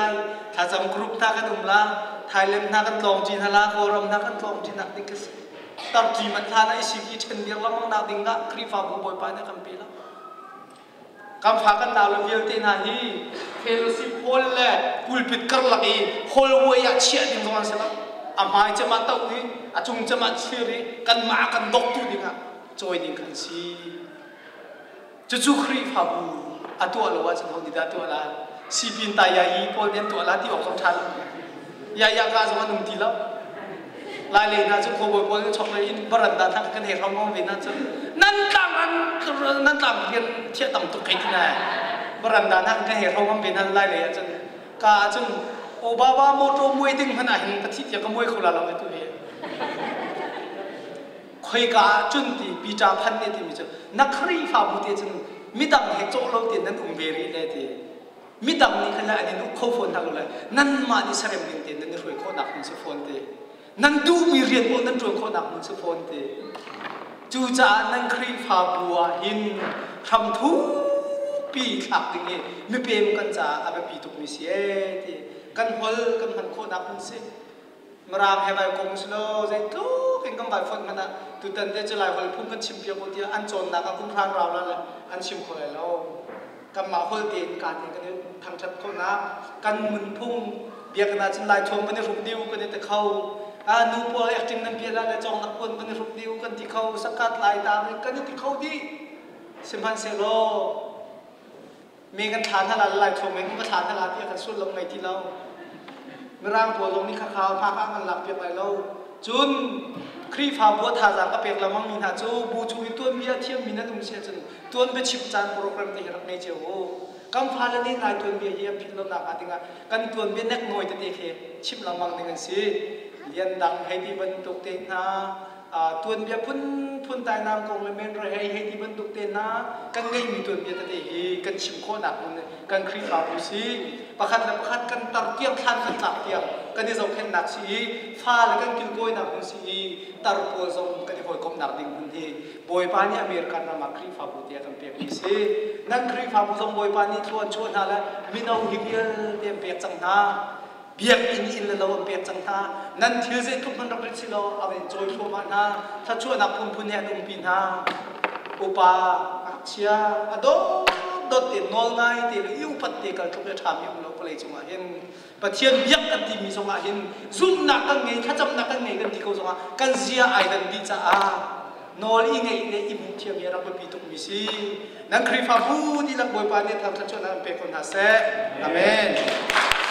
ถ้าจำกรุปตากันอุ้มละไทยเล็มนากันลองจีนฮาราโครมนากันลองจีนักดิกสตับจีมันทานาอิสิกิชเปนเดียร์ละมังนาดิงกะครีฟาบูบอยปานะกันปีละกำฟากันดาวเลเวียลเตนาฮีเทโลซิพอลเลปุลปิดกันลักอีฮอลเวียเชียดิมตรงนั้นเสร็จแล้ว À, mai chama tau hi a à, chung chama đi, kan ma kan dok tu đi dinga choi đi kan si chu chu khri pha bu a tu alo wa chang di da tu ala si pin ta ya yi pol den tu ala ti ok than ya ya ka zo num ti la lai le na chu ko bo bo chok le in baran da thang kan he rong ngom ve na chu nan tang an nan tang hian che tam tu kai ti na baran da thang kan he rong ngom ve na lai le chu ka chung โอบาบาโมโตมวยดึงพนาเห็นประทิยากมวยคนละเราตัวเองคอยกาจุนที่ปีจาพันเนี่ยที่มิจานักครีฟ้าบุตรจันมิดังเหตุโจโลตินั้นอุ้มเบรีได้ที่มิดังนี่ขนาดนี้นุเขาฟอนทางเลยนั่นมาดิสเรมดินเตนนั่นรวยโคนักมันสฟอนเตนั่นดูมีเรียนโอนั่นรวยโคนักมันสฟอนเตจูจานั่นครีฟ้าบัวหินทำทุกปีขับดึงเงี้ยไม่เป็นกันจ้าอาเบปีตุกมิเสียที่กันหลกันมันโคดับสิมรามเฮไปยกงสโลเจกาเป็นกำบายฝนมันนะตุเตนเดจะลายฝนพุ่งกันชิมเปียบเดียอันจนนักกุ้งพรางเราแล้วแหละ อันชิมคนเลยแล้วกันมาหลเตีนการเยนกันทางชัดคนะ กันมึนพุ่งเบียกนาจินลายชมกันในรูปดิวกันในแต่เขาอานูปอเอ็กจิงนั้นเบียแล้วจองนักคนมันในรูปดิวกันที่เขาสกัดลายตามกันที่เขาดีสิมพันเซโลมีกันทานทลาลายชมเองก็ทานทลาเพียกันสุดลงในที่เราร่างผัวลงนี่ข้าวผ้าผ้ามันหลับเพียงไปเราจุนครีฟาบัวทาจังก็เปียกละมั่งมีนาจูบูจูวิตัวเมียเทียมมีนัามุงเชจุนตัวเป็นชิบจานโปรแกรมตีรักในเจ้า็ฟ้กำพาลนี่นายตัวเมียเยี่ยมพิลลนาคาติงากันตัวเมียเน็กหน่อยตีเตเคชิบละมั่งในเงินสิเลียนดังให้ที่บรรทุกเตนาตัวเบียพุ่นพุนตายน้ำกองเลยเมนเรย์ให้ที่บรรทุกเต็นนะกันไงมีตัวเบียตัเดี๋ยกันชิมโคหนักมันกันครีมเอาบุซิประคัดประคัดกันตัดเกียงทานกันตัดเกียงกันที่ส่งเพนนักสีฟ้าและกันกินกล้วนักมันสีตัดปัวส่งกันที่หอยคหนักดิ่งมันทีบยปานี่อเมริกันนมาครีมฟาบุตี้กันเปียกดีสินั่นครีมฟาบุตี้บยปานี่ชวนชวนนั่นละมีน้องฮิเบียเตรียมเปียกจังนา biak in in la lo biak chang tha nan thil je thum man dok chi lo a ve choi phu ma na tha chu na pum pun ya dum pin ha upa chia ado do te nol nai te le yu pat te ka thuk ya tham yum lo plei chunga hen pathian biak kan ti mi songa hen zum na kan nge tha cham na kan nge kan ti ko songa kan zia ai dan bi cha a nol i nge le i mun thiam ya ra ko bi tuk mi si nan khri fa bu ni lak boi pa ne tham tha chu na pe kon ha se amen